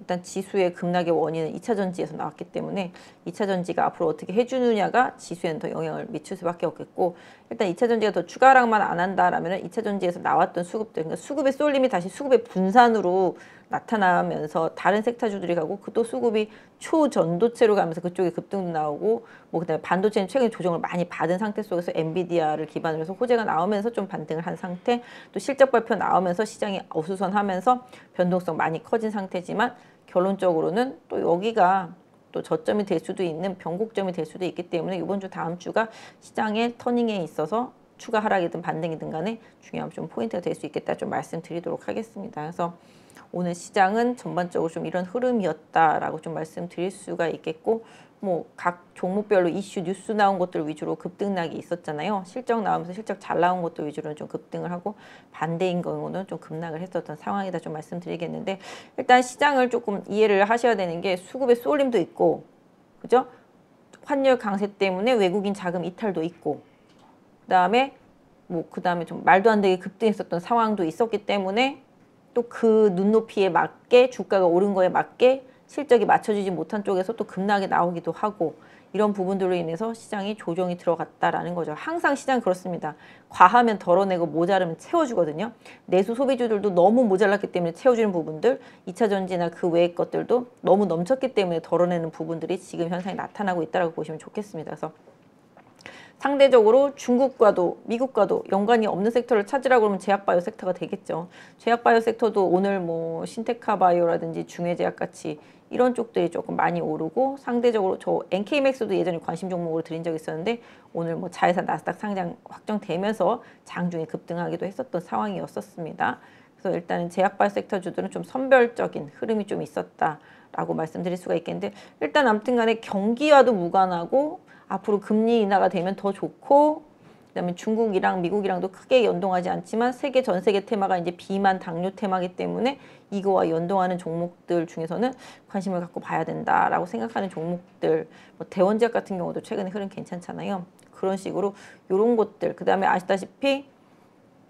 일단 지수의 급락의 원인은 2차 전지에서 나왔기 때문에 2차 전지가 앞으로 어떻게 해주느냐가 지수에는 더 영향을 미칠 수밖에 없겠고 일단 2차 전지가 더 추가 하락만 안 한다라면 2차 전지에서 나왔던 수급들 그러니까 수급의 쏠 림이 다시 수급의 분산으로 나타나면서 다른 섹터주들이 가고 그 또 수급이 초전도체로 가면서 그쪽에 급등도 나오고 뭐 그다음에 반도체는 최근 조정을 많이 받은 상태 속에서 엔비디아를 기반으로 해서 호재가 나오면서 좀 반등을 한 상태 또 실적 발표 나오면서 시장이 어수선하면서 변동성 많이 커진 상태지만 결론적으로는 또 여기가 또 저점이 될 수도 있는 변곡점이 될 수도 있기 때문에 이번 주 다음 주가 시장의 터닝에 있어서 추가 하락이든 반등이든 간에 중요한 좀 포인트가 될 수 있겠다 좀 말씀드리도록 하겠습니다. 그래서 오늘 시장은 전반적으로 좀 이런 흐름이었다라고 좀 말씀드릴 수가 있겠고 뭐 각 종목별로 이슈 뉴스 나온 것들 위주로 급등락이 있었잖아요. 실적 나오면서 실적 잘 나온 것들 위주로는 좀 급등을 하고 반대인 경우는 좀 급락을 했었던 상황이다 좀 말씀드리겠는데 일단 시장을 조금 이해를 하셔야 되는 게 수급의 쏠림도 있고 그죠? 환율 강세 때문에 외국인 자금 이탈도 있고 그다음에 뭐 그다음에 좀 말도 안 되게 급등했었던 상황도 있었기 때문에 또 그 눈높이에 맞게 주가가 오른 거에 맞게 실적이 맞춰지지 못한 쪽에서 또 급락이 나오기도 하고 이런 부분들로 인해서 시장이 조정이 들어갔다라는 거죠. 항상 시장 그렇습니다. 과하면 덜어내고 모자르면 채워주거든요. 내수 소비주들도 너무 모자랐기 때문에 채워주는 부분들, 2차 전지나 그 외의 것들도 너무 넘쳤기 때문에 덜어내는 부분들이 지금 현상이 나타나고 있다고 보시면 좋겠습니다. 그래서 상대적으로 중국과도 미국과도 연관이 없는 섹터를 찾으라고 그러면 제약바이오 섹터가 되겠죠. 제약바이오 섹터도 오늘 뭐 신테카바이오라든지 중해제약 같이 이런 쪽들이 조금 많이 오르고 상대적으로 저 NK맥스도 예전에 관심 종목으로 드린 적이 있었는데 오늘 뭐 자회사 나스닥 상장 확정되면서 장중에 급등하기도 했었던 상황이었었습니다. 그래서 일단은 제약바이오 sek터 주들은 좀 선별적인 흐름이 좀 있었다라고 말씀드릴 수가 있겠는데 일단 아무튼 간에 경기와도 무관하고 앞으로 금리 인하가 되면 더 좋고 그다음에 중국이랑 미국이랑도 크게 연동하지 않지만 세계 전 세계 테마가 이제 비만 당뇨 테마기 때문에 이거와 연동하는 종목들 중에서는 관심을 갖고 봐야 된다라고 생각하는 종목들 뭐 대원제약 같은 경우도 최근에 흐름 괜찮잖아요. 그런 식으로 이런 것들 그다음에 아시다시피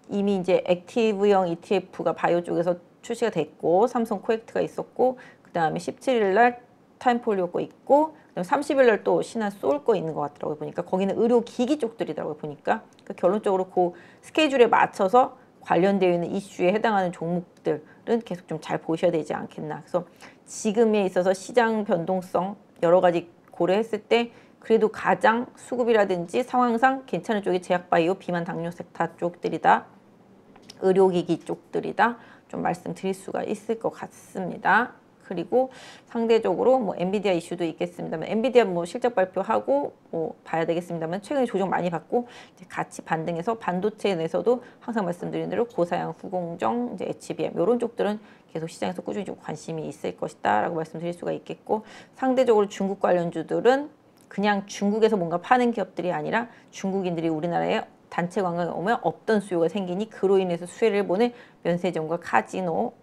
이미 이제 액티브형 ETF가 바이오 쪽에서 출시가 됐고 삼성 코엑트가 있었고 그 다음에 17일 날 타임폴리오 거 있고 30일 날 또 신한 쏠 거 있는 것 같더라고요 보니까 거기는 의료 기기 쪽들이더라고요 보니까 그 결론적으로 그 스케줄에 맞춰서 관련되어 있는 이슈에 해당하는 종목들은 계속 좀 잘 보셔야 되지 않겠나. 그래서 지금에 있어서 시장 변동성 여러 가지 고려했을 때 그래도 가장 수급이라든지 상황상 괜찮은 쪽이 제약바이오, 비만 당뇨 섹터 쪽들이다. 의료기기 쪽들이다. 좀 말씀드릴 수가 있을 것 같습니다. 그리고 상대적으로 뭐 엔비디아 이슈도 있겠습니다만 엔비디아 뭐 실적 발표하고 뭐 봐야 되겠습니다만 최근에 조정 많이 받고 이제 같이 반등해서 반도체 내에서도 항상 말씀드린 대로 고사양 후공정 이제 HBM 이런 쪽들은 계속 시장에서 꾸준히 좀 관심이 있을 것이다 라고 말씀드릴 수가 있겠고 상대적으로 중국 관련주들은 그냥 중국에서 뭔가 파는 기업들이 아니라 중국인들이 우리나라에 단체 관광에 오면 없던 수요가 생기니 그로 인해서 수혜를 보는 면세점과 카지노,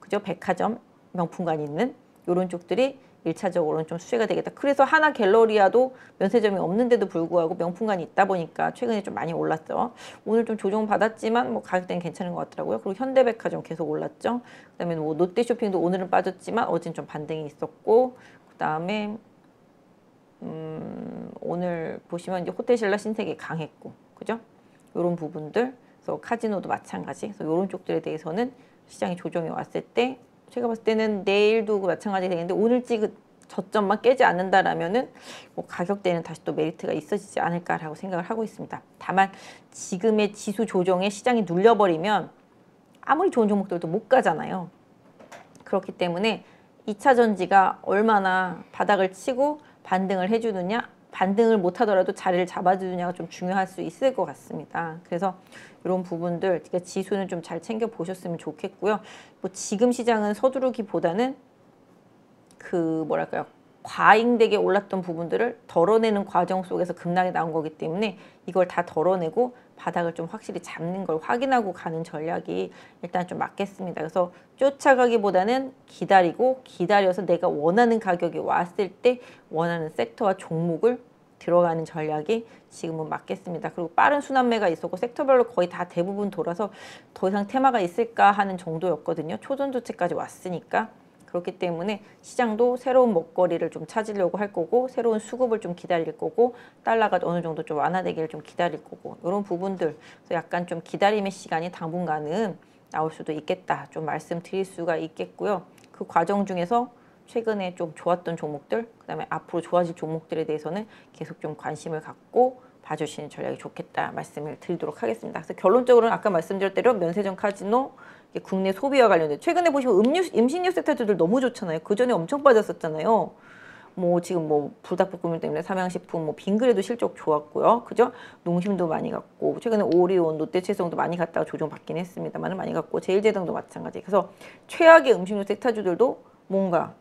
그죠? 백화점, 명품관이 있는 이런 쪽들이 일차적으로는 좀 수혜가 되겠다. 그래서 하나 갤러리아도 면세점이 없는데도 불구하고 명품관이 있다 보니까 최근에 좀 많이 올랐죠. 오늘 좀 조정 받았지만 뭐 가격대는 괜찮은 것 같더라고요. 그리고 현대백화점 계속 올랐죠. 그 다음에 뭐 롯데쇼핑도 오늘은 빠졌지만 어제는 좀 반등이 있었고 그 다음에 음, 오늘 보시면 이제 호텔신라 신세계 강했고 그죠? 이런 부분들 그래서 카지노도 마찬가지. 그래서 이런 쪽들에 대해서는 시장이 조정이 왔을 때 제가 봤을 때는 내일도 마찬가지 되겠는데 오늘 찍은 저점만 깨지 않는다라면은 뭐 가격대는 다시 또 메리트가 있어지지 않을까라고 생각을 하고 있습니다. 다만 지금의 지수 조정에 시장이 눌려버리면 아무리 좋은 종목들도 못 가잖아요. 그렇기 때문에 2차 전지가 얼마나 바닥을 치고 반등을 해주느냐 반등을 못하더라도 자리를 잡아주느냐가 좀 중요할 수 있을 것 같습니다. 그래서 이런 부분들 지수는 좀 잘 챙겨 보셨으면 좋겠고요. 뭐 지금 시장은 서두르기보다는 그 뭐랄까요 과잉되게 올랐던 부분들을 덜어내는 과정 속에서 급락이 나온 거기 때문에 이걸 다 덜어내고 바닥을 좀 확실히 잡는 걸 확인하고 가는 전략이 일단 좀 맞겠습니다. 그래서 쫓아가기보다는 기다리고 기다려서 내가 원하는 가격이 왔을 때 원하는 섹터와 종목을 들어가는 전략이 지금은 맞겠습니다. 그리고 빠른 순환매가 있었고 섹터별로 거의 다 대부분 돌아서 더 이상 테마가 있을까 하는 정도였거든요. 초전도체까지 왔으니까. 그렇기 때문에 시장도 새로운 먹거리를 좀 찾으려고 할 거고 새로운 수급을 좀 기다릴 거고 달러가 어느 정도 좀 완화되기를 좀 기다릴 거고 이런 부분들. 약간 좀 기다림의 시간이 당분간은 나올 수도 있겠다. 좀 말씀드릴 수가 있겠고요. 그 과정 중에서 최근에 좀 좋았던 종목들 그다음에 앞으로 좋아질 종목들에 대해서는 계속 좀 관심을 갖고 봐주시는 전략이 좋겠다 말씀을 드리도록 하겠습니다. 그래서 결론적으로는 아까 말씀드렸대로 면세점 카지노 국내 소비와 관련된 최근에 보시면 음료 음식료 섹터들 너무 좋잖아요. 그 전에 엄청 빠졌었잖아요. 뭐 지금 뭐 불닭볶음면 때문에 삼양식품 뭐 빙그레도 실적 좋았고요. 그죠? 농심도 많이 갔고 최근에 오리온, 롯데채성도 많이 갔다가 조정 받긴 했습니다만 많이 갔고 제일제당도 마찬가지. 그래서 최악의 음식료 섹터주들도 뭔가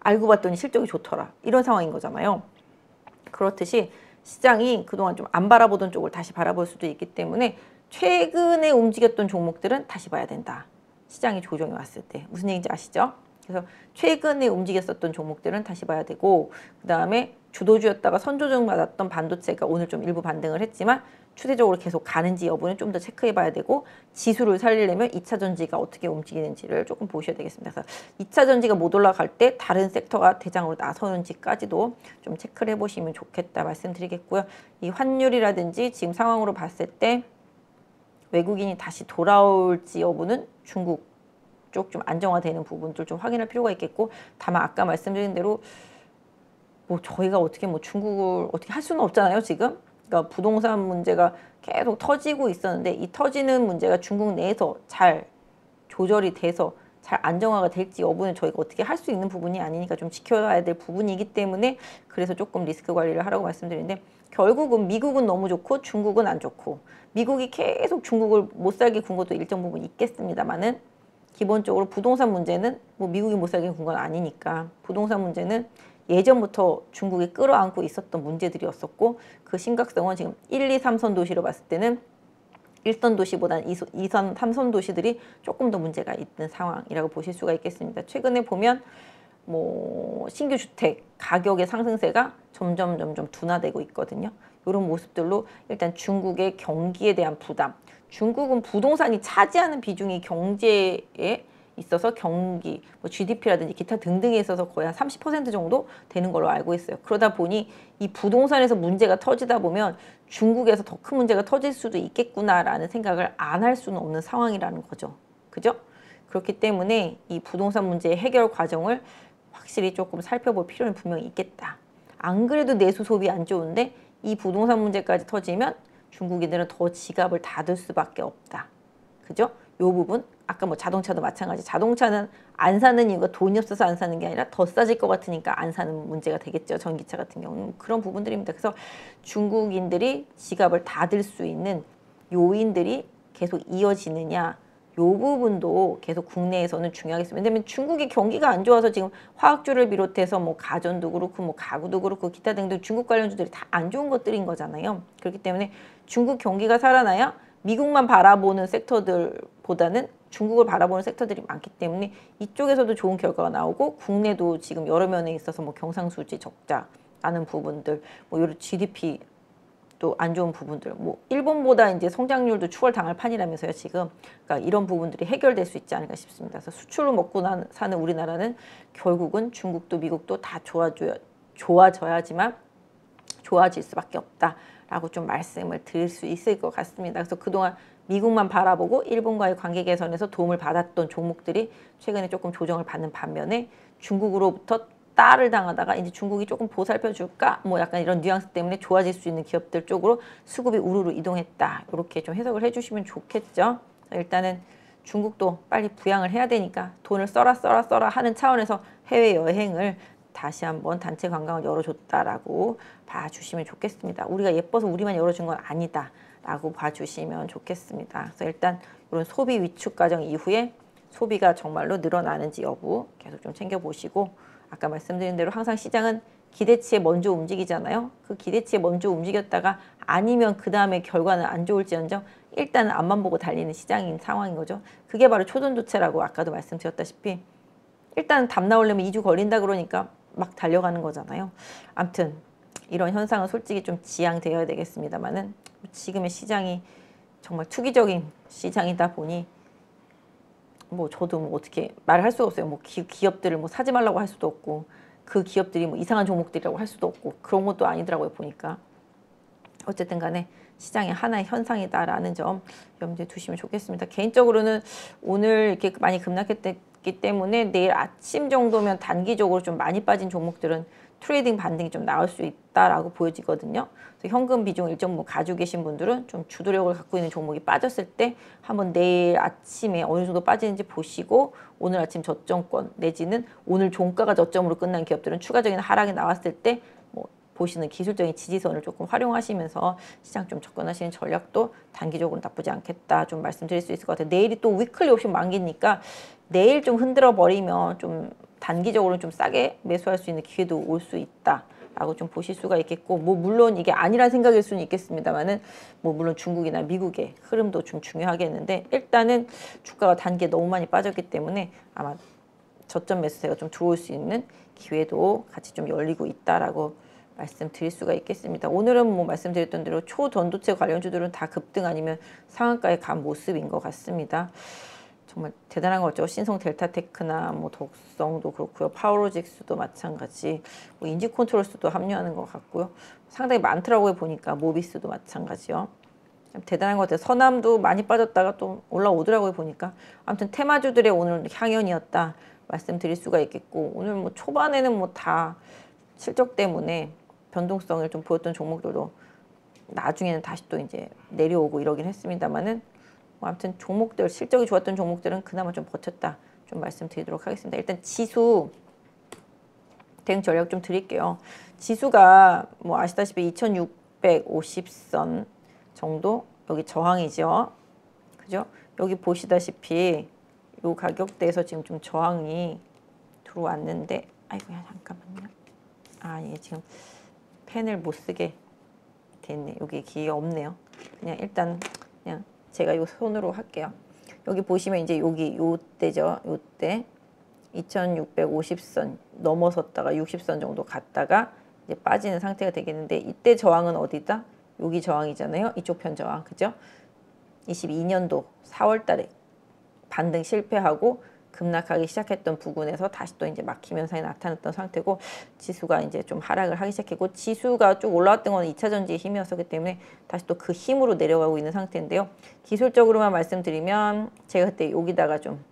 알고 봤더니 실적이 좋더라. 이런 상황인 거잖아요. 그렇듯이 시장이 그동안 좀 안 바라보던 쪽을 다시 바라볼 수도 있기 때문에 최근에 움직였던 종목들은 다시 봐야 된다. 시장이 조정이 왔을 때. 무슨 얘기인지 아시죠? 그래서 최근에 움직였었던 종목들은 다시 봐야 되고 그 다음에 주도주였다가 선조정 받았던 반도체가 오늘 좀 일부 반등을 했지만 추세적으로 계속 가는지 여부는 좀 더 체크해 봐야 되고 지수를 살리려면 2차 전지가 어떻게 움직이는지를 조금 보셔야 되겠습니다. 그래서 2차 전지가 못 올라갈 때 다른 섹터가 대장으로 나서는지까지도 좀 체크를 해보시면 좋겠다 말씀드리겠고요. 이 환율이라든지 지금 상황으로 봤을 때 외국인이 다시 돌아올지 여부는 중국 쪽 좀 안정화되는 부분들 좀 확인할 필요가 있겠고 다만 아까 말씀드린 대로 뭐 저희가 어떻게 뭐 중국을 어떻게 할 수는 없잖아요 지금. 그러니까 부동산 문제가 계속 터지고 있었는데 이 터지는 문제가 중국 내에서 잘 조절이 돼서 잘 안정화가 될지 여부는 저희가 어떻게 할 수 있는 부분이 아니니까 좀 지켜야 될 부분이기 때문에 그래서 조금 리스크 관리를 하라고 말씀드리는데 결국은 미국은 너무 좋고 중국은 안 좋고 미국이 계속 중국을 못 살게 군 것도 일정 부분 있겠습니다만은 기본적으로 부동산 문제는 뭐 미국이 못 살게 군 건 아니니까 부동산 문제는 예전부터 중국이 끌어안고 있었던 문제들이었었고 그 심각성은 지금 1, 2, 3선 도시로 봤을 때는 1선 도시보다는 2선, 3선 도시들이 조금 더 문제가 있는 상황이라고 보실 수가 있겠습니다. 최근에 보면 뭐 신규 주택 가격의 상승세가 점점 점점 둔화되고 있거든요. 이런 모습들로 일단 중국의 경기에 대한 부담. 중국은 부동산이 차지하는 비중이 경제에 있어서 경기, 뭐 GDP라든지 기타 등등에 있어서 거의 한 30% 정도 되는 걸로 알고 있어요. 그러다 보니 이 부동산에서 문제가 터지다 보면 중국에서 더 큰 문제가 터질 수도 있겠구나라는 생각을 안 할 수는 없는 상황이라는 거죠. 그죠? 그렇기 때문에 이 부동산 문제의 해결 과정을 확실히 조금 살펴볼 필요는 분명히 있겠다. 안 그래도 내수 소비 안 좋은데 이 부동산 문제까지 터지면 중국인들은 더 지갑을 닫을 수밖에 없다. 그죠? 요 부분 아까 뭐 자동차도 마찬가지. 자동차는 안 사는 이유가 돈이 없어서 안 사는 게 아니라 더 싸질 것 같으니까 안 사는 문제가 되겠죠. 전기차 같은 경우는 그런 부분들입니다. 그래서 중국인들이 지갑을 닫을 수 있는 요인들이 계속 이어지느냐 요 부분도 계속 국내에서는 중요하겠습니다. 왜냐하면 중국의 경기가 안 좋아서 지금 화학주를 비롯해서 뭐 가전도 그렇고 뭐 가구도 그렇고 기타 등등 중국 관련주들이 다 안 좋은 것들인 거잖아요. 그렇기 때문에 중국 경기가 살아나야 미국만 바라보는 섹터들보다는 중국을 바라보는 섹터들이 많기 때문에 이쪽에서도 좋은 결과가 나오고 국내도 지금 여러 면에 있어서 뭐 경상수지 적자 라는 부분들 뭐 여러 GDP 또 안 좋은 부분들 뭐 일본보다 이제 성장률도 추월당할 판이라면서요 지금 그러니까 이런 부분들이 해결될 수 있지 않을까 싶습니다. 그래서 수출로 먹고 사는 우리나라는 결국은 중국도 미국도 다 좋아져야 좋아져야지만 좋아질 수밖에 없다라고 좀 말씀을 드릴 수 있을 것 같습니다. 그래서 그동안 미국만 바라보고 일본과의 관계 개선에서 도움을 받았던 종목들이 최근에 조금 조정을 받는 반면에 중국으로부터 딸을 당하다가 이제 중국이 조금 보살펴 줄까? 뭐 약간 이런 뉘앙스 때문에 좋아질 수 있는 기업들 쪽으로 수급이 우르르 이동했다. 이렇게 좀 해석을 해주시면 좋겠죠? 일단은 중국도 빨리 부양을 해야 되니까 돈을 써라 써라 써라 하는 차원에서 해외 여행을 다시 한번 단체 관광을 열어줬다라고 봐주시면 좋겠습니다. 우리가 예뻐서 우리만 열어준 건 아니다 라고 봐주시면 좋겠습니다. 그래서 일단 이런 소비 위축 과정 이후에 소비가 정말로 늘어나는지 여부 계속 좀 챙겨보시고 아까 말씀드린 대로 항상 시장은 기대치에 먼저 움직이잖아요. 그 기대치에 먼저 움직였다가 아니면 그 다음에 결과는 안 좋을지언정 일단은 앞만 보고 달리는 시장인 상황인 거죠. 그게 바로 초전도체라고 아까도 말씀드렸다시피 일단 답 나오려면 2주 걸린다 그러니까 막 달려가는 거잖아요. 암튼 이런 현상은 솔직히 좀 지양되어야 되겠습니다만은 지금의 시장이 정말 투기적인 시장이다 보니 뭐 저도 뭐 어떻게 말을 할 수가 없어요. 뭐 기, 기업들을 뭐 사지 말라고 할 수도 없고 그 기업들이 뭐 이상한 종목들이라고 할 수도 없고 그런 것도 아니더라고요 보니까 어쨌든 간에 시장의 하나의 현상이다라는 점 염두에 두시면 좋겠습니다. 개인적으로는 오늘 이렇게 많이 급락했기 때문에 내일 아침 정도면 단기적으로 좀 많이 빠진 종목들은 트레이딩 반등이 좀 나올 수 있다라고 보여지거든요. 그래서 현금 비중 일정 뭐 가지고 계신 분들은 좀 주도력을 갖고 있는 종목이 빠졌을 때 한번 내일 아침에 어느 정도 빠지는지 보시고 오늘 아침 저점권 내지는 오늘 종가가 저점으로 끝난 기업들은 추가적인 하락이 나왔을 때 뭐 보시는 기술적인 지지선을 조금 활용하시면서 시장 좀 접근하시는 전략도 단기적으로 나쁘지 않겠다 좀 말씀드릴 수 있을 것 같아요. 내일이 또 위클리 옵션 만기니까 내일 좀 흔들어 버리면 좀 단기적으로 좀 싸게 매수할 수 있는 기회도 올 수 있다. 라고 좀 보실 수가 있겠고 뭐 물론 이게 아니란 생각일 수는 있겠습니다만은 뭐 물론 중국이나 미국의 흐름도 좀 중요하겠는데 일단은 주가가 단기에 너무 많이 빠졌기 때문에 아마 저점 매수세가 좀 들어올 수 있는 기회도 같이 좀 열리고 있다라고 말씀드릴 수가 있겠습니다. 오늘은 뭐 말씀드렸던 대로 초전도체 관련주들은 다 급등 아니면 상한가에 간 모습인 것 같습니다. 정말 대단한 거죠. 신성 델타테크나 뭐 독성도 그렇고요. 파워로직스도 마찬가지. 뭐 인지 컨트롤스도 합류하는 것 같고요. 상당히 많더라고요. 보니까 모비스도 마찬가지요. 대단한 것 같아요. 서남도 많이 빠졌다가 또 올라오더라고요. 보니까. 아무튼 테마주들의 오늘 향연이었다 말씀드릴 수가 있겠고 오늘 뭐 초반에는 뭐 다 실적 때문에 변동성을 좀 보였던 종목들도 나중에는 다시 또 이제 내려오고 이러긴 했습니다만은 뭐 아무튼 종목들 실적이 좋았던 종목들은 그나마 좀 버텼다 좀 말씀드리도록 하겠습니다. 일단 지수 대응 전략 좀 드릴게요. 지수가 뭐 아시다시피 2650선 정도 여기 저항이죠. 그죠? 여기 보시다시피 요 가격대에서 지금 좀 저항이 들어왔는데 아이고 잠깐만요. 아 이게 지금 펜을 못 쓰게 됐네. 여기 기회가 없네요. 그냥 일단 그냥 제가 이 손으로 할게요. 여기 보시면 이제 여기 요때죠. 요때 2650선 넘어섰다가 60선 정도 갔다가 이제 빠지는 상태가 되겠는데 이때 저항은 어디다? 여기 저항이잖아요. 이쪽 편 저항. 그죠? 22년도 4월 달에 반등 실패하고 급락하기 시작했던 부근에서 다시 또 이제 막힘 현상이 나타났던 상태고 지수가 이제 좀 하락을 하기 시작했고 지수가 쭉 올라왔던 건 2차 전지의 힘이었었기 때문에 다시 또 그 힘으로 내려가고 있는 상태인데요. 기술적으로만 말씀드리면 제가 그때 여기다가 좀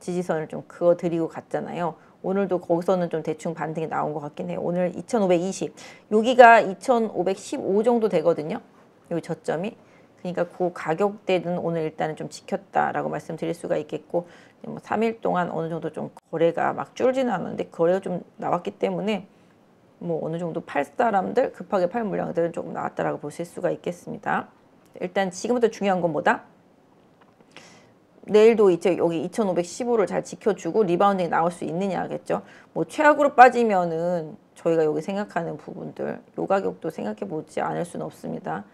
지지선을 좀 그어 드리고 갔잖아요. 오늘도 거기서는 좀 대충 반등이 나온 것 같긴 해요. 오늘 2520 여기가 2515 정도 되거든요. 여기 저점이 그러니까 그 가격대는 오늘 일단은 좀 지켰다라고 말씀드릴 수가 있겠고 뭐 3일 동안 어느 정도 좀 거래가 막 줄지는 않았는데 거래가 좀 나왔기 때문에 뭐 어느 정도 팔 사람들 급하게 팔 물량들은 조금 나왔다라고 보실 수가 있겠습니다. 일단 지금부터 중요한 건 뭐다? 내일도 이제 여기 2515를 잘 지켜주고 리바운딩이 나올 수 있느냐겠죠. 뭐 최악으로 빠지면은 저희가 여기 생각하는 부분들 요 가격도 생각해 보지 않을 수는 없습니다.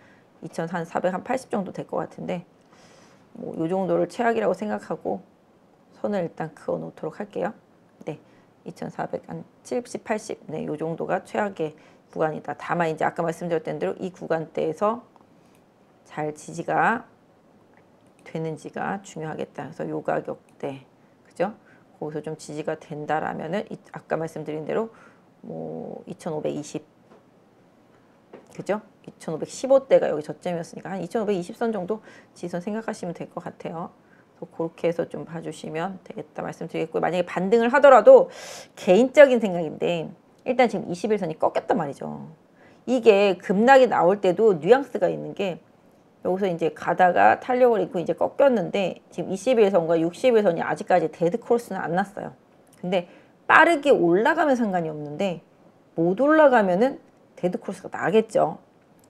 2,480 정도 될 것 같은데 뭐 요 정도를 최악이라고 생각하고 선을 일단 그어 놓도록 할게요. 네. 2,400 한 70, 80. 네, 요 정도가 최악의 구간이다. 다만 이제 아까 말씀드렸던 대로 이 구간대에서 잘 지지가 되는지가 중요하겠다. 그래서 요 가격대, 그죠? 거기서 좀 지지가 된다라면은 아까 말씀드린 대로 뭐 2,520, 그죠? 2,515대가 여기 저점이었으니까 한 2,520선 정도 지선 생각하시면 될 것 같아요. 그렇게 해서 좀 봐주시면 되겠다 말씀드리겠고 만약에 반등을 하더라도 개인적인 생각인데 일단 지금 21선이 꺾였단 말이죠. 이게 급락이 나올 때도 뉘앙스가 있는 게 여기서 이제 가다가 탄력을 입고 이제 꺾였는데 지금 20일선과 60일선이 아직까지 데드 크로스는 안 났어요. 근데 빠르게 올라가면 상관이 없는데 못 올라가면은 데드 크로스가 나겠죠.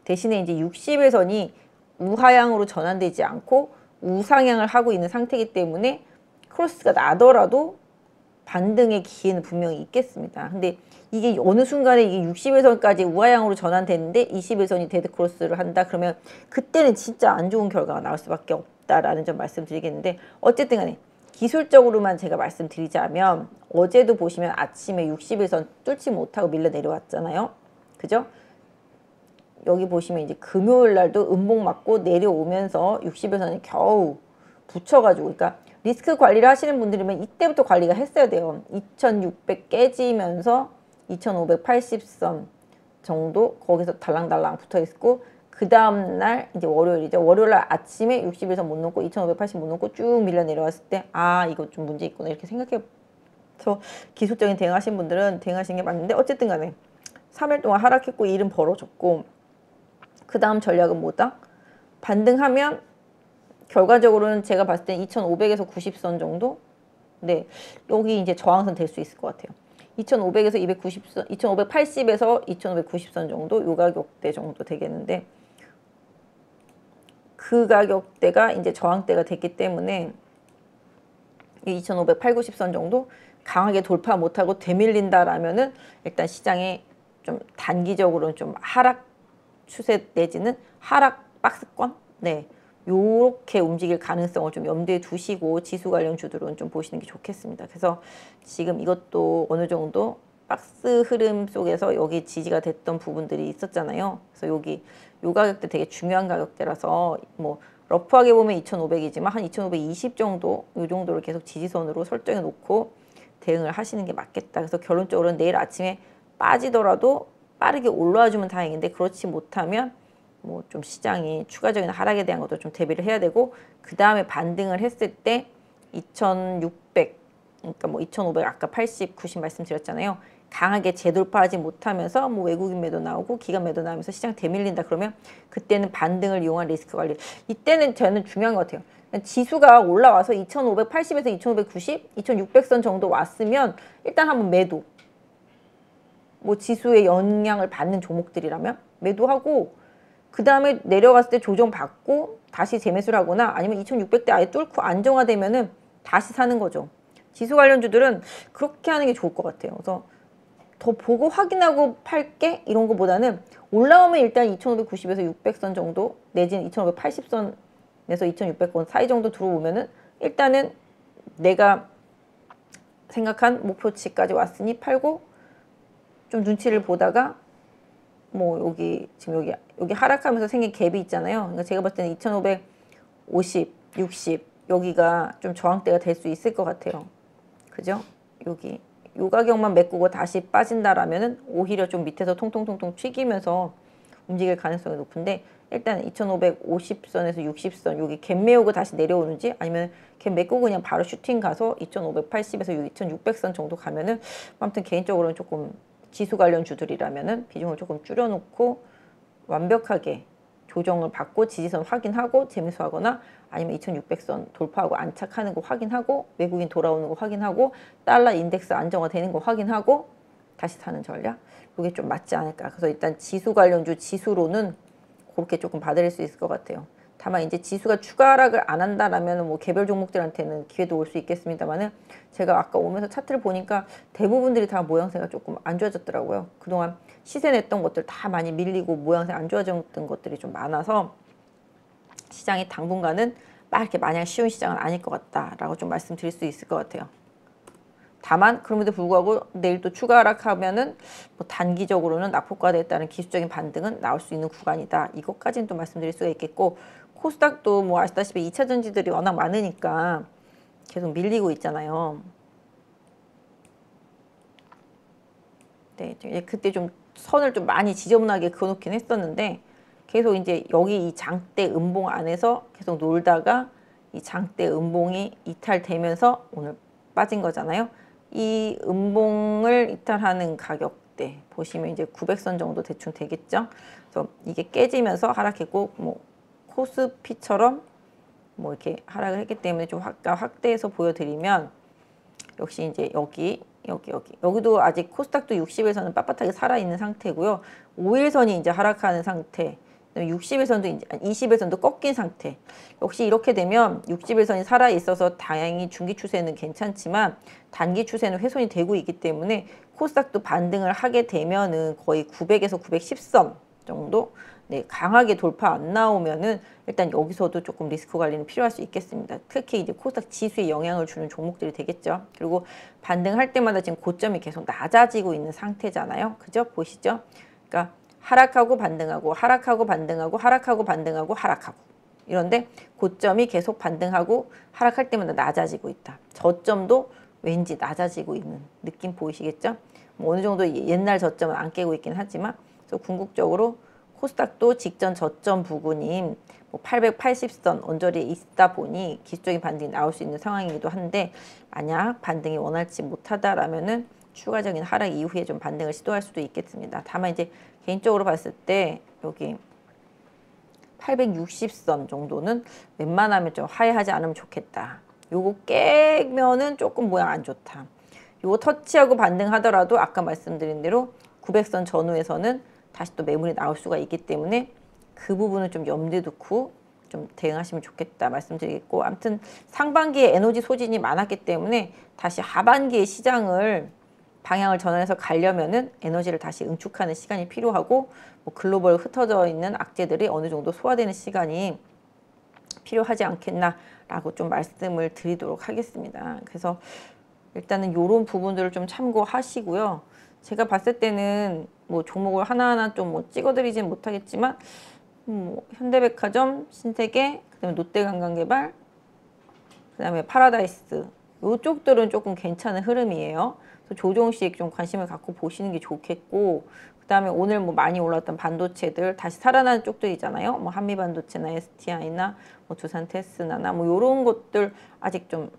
대신에 이제 60일선이 우하향으로 전환되지 않고 우상향을 하고 있는 상태이기 때문에 크로스가 나더라도 반등의 기회는 분명히 있겠습니다. 근데 이게 어느 순간에 이게 60일선까지 우하향으로 전환됐는데 20일선이 데드 크로스를 한다 그러면 그때는 진짜 안 좋은 결과가 나올 수밖에 없다라는 점 말씀드리겠는데 어쨌든 간에 기술적으로만 제가 말씀드리자면 어제도 보시면 아침에 60일선 뚫지 못하고 밀려 내려왔잖아요. 그죠? 여기 보시면 이제 금요일 날도 음봉 맞고 내려오면서 60일선이 겨우 붙여가지고 그러니까 리스크 관리를 하시는 분들이면 이때부터 관리가 했어야 돼요. 2600 깨지면서 2580선 정도 거기서 달랑달랑 붙어 있고 그 다음날 이제 월요일이죠. 월요일 날 아침에 60일선 못 놓고 2580못 놓고 쭉 밀려 내려왔을 때 아 이거 좀 문제 있구나 이렇게 생각해서 기술적인 대응하신 분들은 대응하신 게 맞는데 어쨌든 간에 3일 동안 하락했고 일은 벌어졌고 그 다음 전략은 뭐다? 반등하면 결과적으로는 제가 봤을 때 2,500에서 90선 정도? 네, 여기 이제 저항선 될 수 있을 것 같아요. 2,500에서 290선, 2,580에서 2,590선 정도 요 가격대 정도 되겠는데 그 가격대가 이제 저항대가 됐기 때문에 2,508, 90선 정도 강하게 돌파 못하고 되밀린다라면은 일단 시장에 좀 단기적으로는 좀 하락 추세 내지는 하락 박스권 네 요렇게 움직일 가능성을 좀 염두에 두시고 지수 관련 주들은 좀 보시는 게 좋겠습니다. 그래서 지금 이것도 어느 정도 박스 흐름 속에서 여기 지지가 됐던 부분들이 있었잖아요. 그래서 여기 요 가격대 되게 중요한 가격대라서 뭐 러프하게 보면 2,500이지만 한 2,520 정도 요 정도를 계속 지지선으로 설정해 놓고 대응을 하시는 게 맞겠다. 그래서 결론적으로는 내일 아침에 빠지더라도 빠르게 올라와 주면 다행인데 그렇지 못하면 뭐 좀 시장이 추가적인 하락에 대한 것도 좀 대비를 해야 되고 그 다음에 반등을 했을 때 2,600 그러니까 뭐 2,500 아까 80, 90 말씀드렸잖아요. 강하게 재돌파하지 못하면서 뭐 외국인 매도 나오고 기관 매도 나오면서 시장 대밀린다 그러면 그때는 반등을 이용한 리스크 관리. 이때는 저는 중요한 것 같아요. 지수가 올라와서 2,580에서 2,590, 2,600선 정도 왔으면 일단 한번 매도. 뭐 지수의 영향을 받는 종목들이라면 매도하고 그 다음에 내려갔을 때 조정받고 다시 재매수를 하거나 아니면 2600대 아예 뚫고 안정화되면은 다시 사는 거죠. 지수 관련주들은 그렇게 하는 게 좋을 것 같아요. 그래서 더 보고 확인하고 팔게 이런 것보다는 올라오면 일단 2590에서 600선 정도 내지는 2580선에서 2600선 사이 정도 들어오면은 일단은 내가 생각한 목표치까지 왔으니 팔고 좀 눈치를 보다가 뭐 여기 지금 여기 여기 하락하면서 생긴 갭이 있잖아요. 그러니까 제가 봤을 때는 2,550, 60 여기가 좀 저항대가 될 수 있을 것 같아요. 그죠? 여기 요 가격만 메꾸고 다시 빠진다라면은 오히려 좀 밑에서 통통통통 튀기면서 움직일 가능성이 높은데 일단 2550선에서 60선 여기 갭 메우고 다시 내려오는지 아니면 갭 메꾸고 그냥 바로 슈팅 가서 2580에서 2600선 정도 가면은 아무튼 개인적으로는 조금 지수 관련 주들이라면은 비중을 조금 줄여놓고 완벽하게 조정을 받고 지지선 확인하고 재미수하거나 아니면 2600선 돌파하고 안착하는 거 확인하고 외국인 돌아오는 거 확인하고 달러 인덱스 안정화되는 거 확인하고 다시 사는 전략? 이게 좀 맞지 않을까? 그래서 일단 지수 관련주 지수로는 그렇게 조금 받아들일 수 있을 것 같아요 다만 이제 지수가 추가 하락을 안 한다라면 뭐 개별 종목들한테는 기회도 올 수 있겠습니다만은 제가 아까 오면서 차트를 보니까 대부분들이 다 모양새가 조금 안 좋아졌더라고요 그동안 시세 냈던 것들 다 많이 밀리고 모양새 안 좋아졌던 것들이 좀 많아서 시장이 당분간은 막 이렇게 마냥 쉬운 시장은 아닐 것 같다라고 좀 말씀드릴 수 있을 것 같아요. 다만 그럼에도 불구하고 내일 또 추가 하락하면은 뭐 단기적으로는 낙폭과대에 따른 기술적인 반등은 나올 수 있는 구간이다. 이것까지는 또 말씀드릴 수가 있겠고 코스닥도 뭐 아시다시피 2차 전지들이 워낙 많으니까 계속 밀리고 있잖아요. 네, 그때 좀 선을 좀 많이 지저분하게 그어놓긴 했었는데 계속 이제 여기 이 장대 음봉 안에서 계속 놀다가 이 장대 음봉이 이탈되면서 오늘 빠진 거잖아요. 이 음봉을 이탈하는 가격대 보시면 이제 900선 정도 대충 되겠죠. 그래서 이게 깨지면서 하락했고 뭐 코스피처럼 뭐 이렇게 하락을 했기 때문에 좀 아까 확대해서 보여드리면 역시 이제 여기 여기 여기 여기도 아직 코스닥도 60에서는 빳빳하게 살아 있는 상태고요. 5일선이 이제 하락하는 상태. 60일선도 이제 20일선도 꺾인 상태. 역시 이렇게 되면 60일선이 살아 있어서 다행히 중기 추세는 괜찮지만 단기 추세는 훼손이 되고 있기 때문에 코스닥도 반등을 하게 되면은 거의 900에서 910선 정도 네, 강하게 돌파 안 나오면은 일단 여기서도 조금 리스크 관리는 필요할 수 있겠습니다. 특히 이제 코스닥 지수에 영향을 주는 종목들이 되겠죠. 그리고 반등할 때마다 지금 고점이 계속 낮아지고 있는 상태잖아요. 그죠? 보시죠? 그러니까 하락하고 반등하고 하락하고 반등하고 하락하고 반등하고 하락하고 이런데 고점이 계속 반등하고 하락할 때마다 낮아지고 있다. 저점도 왠지 낮아지고 있는 느낌 보이시겠죠? 뭐 어느 정도 옛날 저점은 안 깨고 있긴 하지만 그래서 궁극적으로 코스닥도 직전 저점 부근인 뭐 880선 언저리에 있다 보니 기술적인 반등이 나올 수 있는 상황이기도 한데 만약 반등이 원활치 못하다라면은 추가적인 하락 이후에 좀 반등을 시도할 수도 있겠습니다. 다만 이제 개인적으로 봤을 때 여기 860선 정도는 웬만하면 좀 하회하지 않으면 좋겠다. 요거 깨면은 조금 모양 안 좋다. 요거 터치하고 반등하더라도 아까 말씀드린 대로 900선 전후에서는 다시 또 매물이 나올 수가 있기 때문에 그 부분을 좀 염두에 두고 좀 대응하시면 좋겠다 말씀드리겠고 아무튼 상반기에 에너지 소진이 많았기 때문에 다시 하반기에 시장을 방향을 전환해서 가려면은 에너지를 다시 응축하는 시간이 필요하고 뭐 글로벌 흩어져 있는 악재들이 어느 정도 소화되는 시간이 필요하지 않겠나라고 좀 말씀을 드리도록 하겠습니다. 그래서 일단은 이런 부분들을 좀 참고하시고요. 제가 봤을 때는 뭐 종목을 하나하나 좀 뭐 찍어드리진 못하겠지만 뭐 현대백화점, 신세계, 그다음에 롯데관광개발, 그다음에 파라다이스 이쪽들은 조금 괜찮은 흐름이에요. 조정 시 좀 관심을 갖고 보시는 게 좋겠고 그다음에 오늘 뭐 많이 올랐던 반도체들 다시 살아나는 쪽들이잖아요. 뭐 한미반도체나 STI나 뭐 두산 테스나나 뭐 이런 것들 아직 좀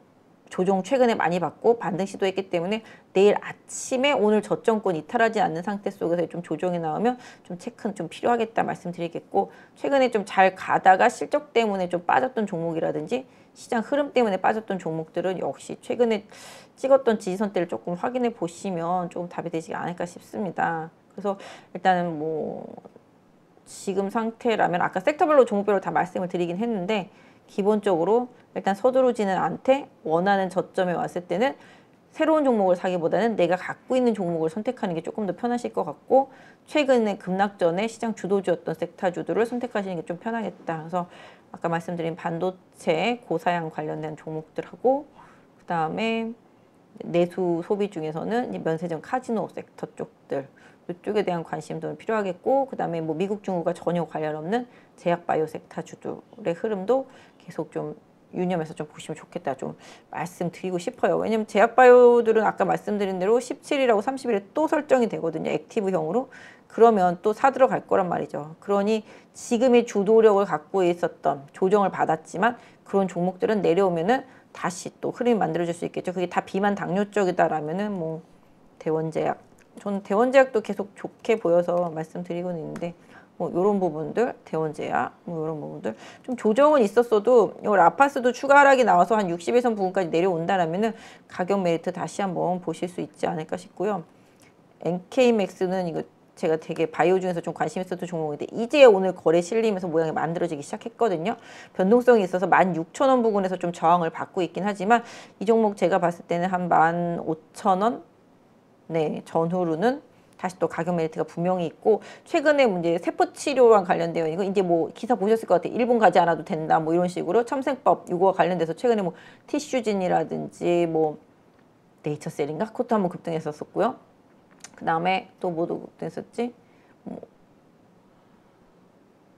조정 최근에 많이 받고 반등 시도했기 때문에 내일 아침에 오늘 저점권 이탈하지 않는 상태 속에서 좀 조정이 나오면 좀 체크는 좀 필요하겠다 말씀드리겠고 최근에 좀 잘 가다가 실적 때문에 좀 빠졌던 종목이라든지 시장 흐름 때문에 빠졌던 종목들은 역시 최근에 찍었던 지지선대를 조금 확인해 보시면 조금 답이 되지 않을까 싶습니다. 그래서 일단은 뭐 지금 상태라면 아까 섹터별로 종목별로 다 말씀을 드리긴 했는데 기본적으로 일단 서두르지는 않되 원하는 저점에 왔을 때는 새로운 종목을 사기보다는 내가 갖고 있는 종목을 선택하는 게 조금 더 편하실 것 같고 최근에 급락 전에 시장 주도주였던 섹터주들을 선택하시는 게 좀 편하겠다. 그래서 아까 말씀드린 반도체 고사양 관련된 종목들하고 그 다음에 내수 소비 중에서는 면세점 카지노 섹터 쪽들 이쪽에 대한 관심도 필요하겠고 그 다음에 뭐 미국 중국과 전혀 관련 없는 제약 바이오 섹터 주들의 흐름도 계속 좀 유념해서 좀 보시면 좋겠다 좀 말씀드리고 싶어요. 왜냐면 제약 바이오들은 아까 말씀드린 대로 17일하고 30일에 또 설정이 되거든요. 액티브형으로. 그러면 또 사들어 갈 거란 말이죠. 그러니 지금의 주도력을 갖고 있었던 조정을 받았지만 그런 종목들은 내려오면은 다시 또 흐름이 만들어질 수 있겠죠. 그게 다 비만 당뇨 쪽이다라면은 뭐 대원제약 저는 대원제약도 계속 좋게 보여서 말씀드리고는 있는데 뭐 이런 부분들 대원제약 뭐 이런 부분들 좀 조정은 있었어도 이걸 아파스도 추가 하락이 나와서 한 60일선 부분까지 내려온다라면은 가격 메리트 다시 한번 보실 수 있지 않을까 싶고요. NK맥스는 이거 제가 되게 바이오 중에서 좀 관심 있었던 종목인데 이제 오늘 거래 실리면서 모양이 만들어지기 시작했거든요. 변동성이 있어서 16,000원 부근에서 좀 저항을 받고 있긴 하지만 이 종목 제가 봤을 때는 한 15,000원 네, 전후로는 다시 또 가격 메리트가 분명히 있고 최근에 문제 세포 치료랑 관련되어 있는 거 이제 뭐 기사 보셨을 것 같아요. 일본 가지 않아도 된다 뭐 이런 식으로 첨생법 이거와 관련돼서 최근에 뭐 티슈진이라든지 뭐 네이처셀인가 그것도 한번 급등했었었고요. 그 다음에 또 뭐도 급등했었지? 뭐,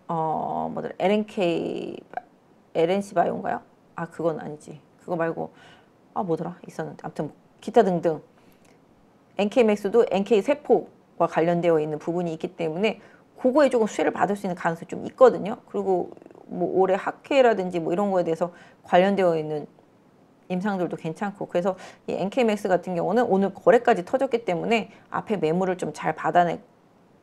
어 뭐더라 LNK LNC 바이오인가요? 아 그건 아니지. 그거 말고 아 뭐더라 있었는데 아무튼 뭐 기타 등등 NK맥스도 NK 세포와 관련되어 있는 부분이 있기 때문에 그거에 조금 수혜를 받을 수 있는 가능성이 좀 있거든요. 그리고 뭐 올해 학회라든지 뭐 이런 거에 대해서 관련되어 있는 임상들도 괜찮고 그래서 이 NK맥스 같은 경우는 오늘 거래까지 터졌기 때문에 앞에 매물을 좀 잘 받아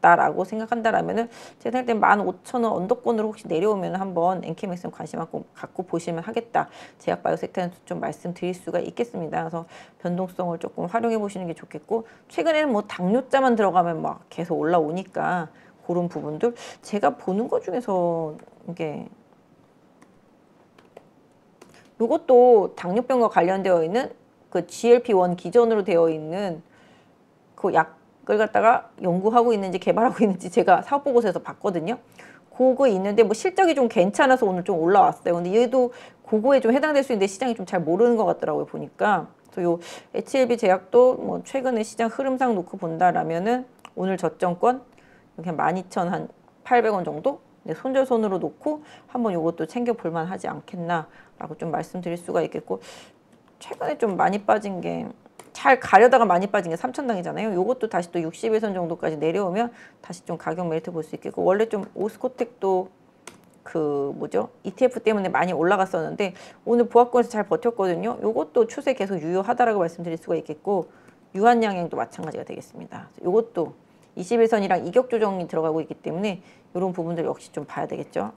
냈다라고 생각한다라면은 제가 생각할 때 15,000원 언더권으로 혹시 내려오면 한번 NK맥스는 관심 갖고, 갖고 보시면 하겠다. 제약바이오 섹터는 좀 말씀드릴 수가 있겠습니다. 그래서 변동성을 조금 활용해 보시는 게 좋겠고 최근에는 뭐 당뇨자만 들어가면 막 계속 올라오니까 그런 부분들 제가 보는 것 중에서 이게 이것도 당뇨병과 관련되어 있는 그 GLP-1 기전으로 되어 있는 그 약 을 갖다가 연구하고 있는지 개발하고 있는지 제가 사업 보고서에서 봤거든요. 그거 있는데 뭐 실적이 좀 괜찮아서 오늘 좀 올라왔어요. 근데 얘도 그거에 좀 해당될 수 있는데 시장이 좀 잘 모르는 것 같더라고요 보니까. 그래서 요 HLB 제약도 뭐 최근에 시장 흐름상 놓고 본다라면은 오늘 저점권 이렇게 12,800원 정도 네, 손절손으로 놓고 한번 이것도 챙겨 볼 만 하지 않겠나라고 좀 말씀드릴 수가 있겠고 최근에 좀 많이 빠진 게 잘 가려다가 많이 빠진 게 3천당이잖아요. 이것도 다시 또 60일선 정도까지 내려오면 다시 좀 가격 메리트 볼 수 있겠고 원래 좀 오스코텍도 그 뭐죠 ETF 때문에 많이 올라갔었는데 오늘 보합권에서 잘 버텼거든요. 이것도 추세 계속 유효하다라고 말씀드릴 수가 있겠고 유한양행도 마찬가지가 되겠습니다. 이것도 21선이랑 이격 조정이 들어가고 있기 때문에 이런 부분들 역시 좀 봐야 되겠죠.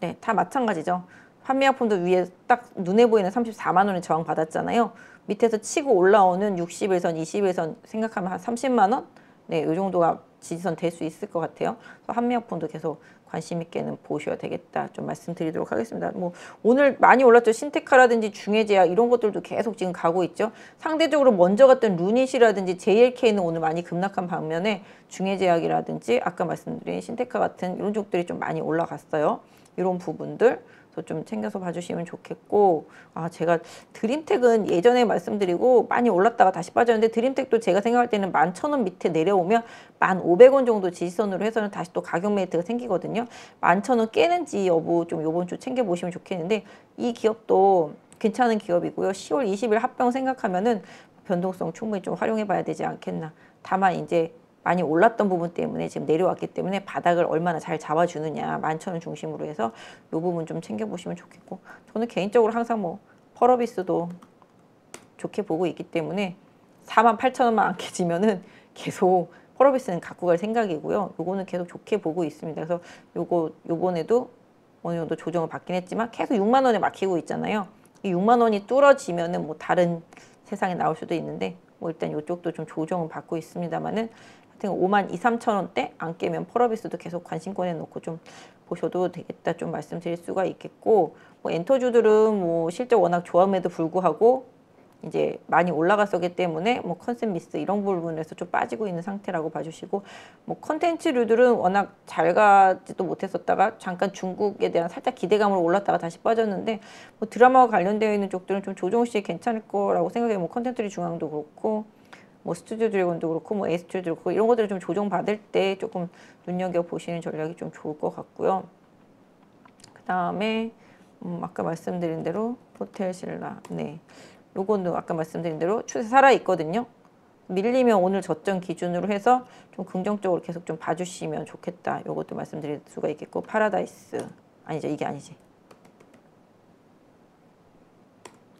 네, 다 마찬가지죠. 판매약품도 위에 딱 눈에 보이는 34만 원에 저항 받았잖아요. 밑에서 치고 올라오는 61선, 21선 생각하면 한 30만 원? 네, 이 정도가 지지선 될 수 있을 것 같아요. 한미약품도 계속 관심 있게는 보셔야 되겠다 좀 말씀드리도록 하겠습니다. 뭐 오늘 많이 올랐죠. 신테카라든지 중해제약 이런 것들도 계속 지금 가고 있죠. 상대적으로 먼저 갔던 루닛이라든지 JLK는 오늘 많이 급락한 반면에 중해제약이라든지 아까 말씀드린 신테카 같은 이런 쪽들이 좀 많이 올라갔어요. 이런 부분들 좀 챙겨서 봐주시면 좋겠고 아 제가 드림텍은 예전에 말씀드리고 많이 올랐다가 다시 빠졌는데 드림텍도 제가 생각할 때는 만천원 밑에 내려오면 만 오백 원 정도 지지선으로 해서는 다시 또 가격 메리트가 생기거든요. 만천원 깨는지 여부 좀 요번 주 챙겨보시면 좋겠는데 이 기업도 괜찮은 기업이고요. 10월 20일 합병 생각하면은 변동성 충분히 좀 활용해 봐야 되지 않겠나. 다만 이제 많이 올랐던 부분 때문에 지금 내려왔기 때문에 바닥을 얼마나 잘 잡아주느냐 만천원 중심으로 해서 이 부분 좀 챙겨보시면 좋겠고 저는 개인적으로 항상 뭐 펄어비스도 좋게 보고 있기 때문에 4만 8천 원만 안 깨지면은 계속 펄어비스는 갖고 갈 생각이고요. 요거는 계속 좋게 보고 있습니다. 그래서 요거 요번에도 어느 정도 조정을 받긴 했지만 계속 6만 원에 막히고 있잖아요. 이 6만 원이 뚫어지면은 뭐 다른 세상에 나올 수도 있는데 뭐 일단 이쪽도 좀 조정을 받고 있습니다만은 하여튼 5만 2, 3천 원대 안 깨면 펄어비스도 계속 관심권에 놓고 좀 보셔도 되겠다 좀 말씀드릴 수가 있겠고 뭐 엔터주들은 뭐 실적 워낙 좋음에도 불구하고 이제 많이 올라갔었기 때문에 뭐 컨셉 미스 이런 부분에서 좀 빠지고 있는 상태라고 봐주시고 뭐 컨텐츠류들은 워낙 잘 가지도 못했었다가 잠깐 중국에 대한 살짝 기대감으로 올랐다가 다시 빠졌는데 뭐 드라마와 관련되어 있는 쪽들은 좀 조정 시 괜찮을 거라고 생각해요. 뭐 컨텐츠류 중앙도 그렇고 뭐 스튜디오 드래곤도 그렇고 뭐 에스튜디오도 그렇고 이런 것들을 좀 조정 받을 때 조금 눈여겨 보시는 전략이 좀 좋을 것 같고요. 그 다음에 음, 아까 말씀드린 대로 호텔 신라 네 요거는 아까 말씀드린 대로 추세 살아 있거든요. 밀리면 오늘 저점 기준으로 해서 좀 긍정적으로 계속 좀 봐주시면 좋겠다. 요것도 말씀드릴 수가 있겠고 파라다이스 아니죠 이게 아니지.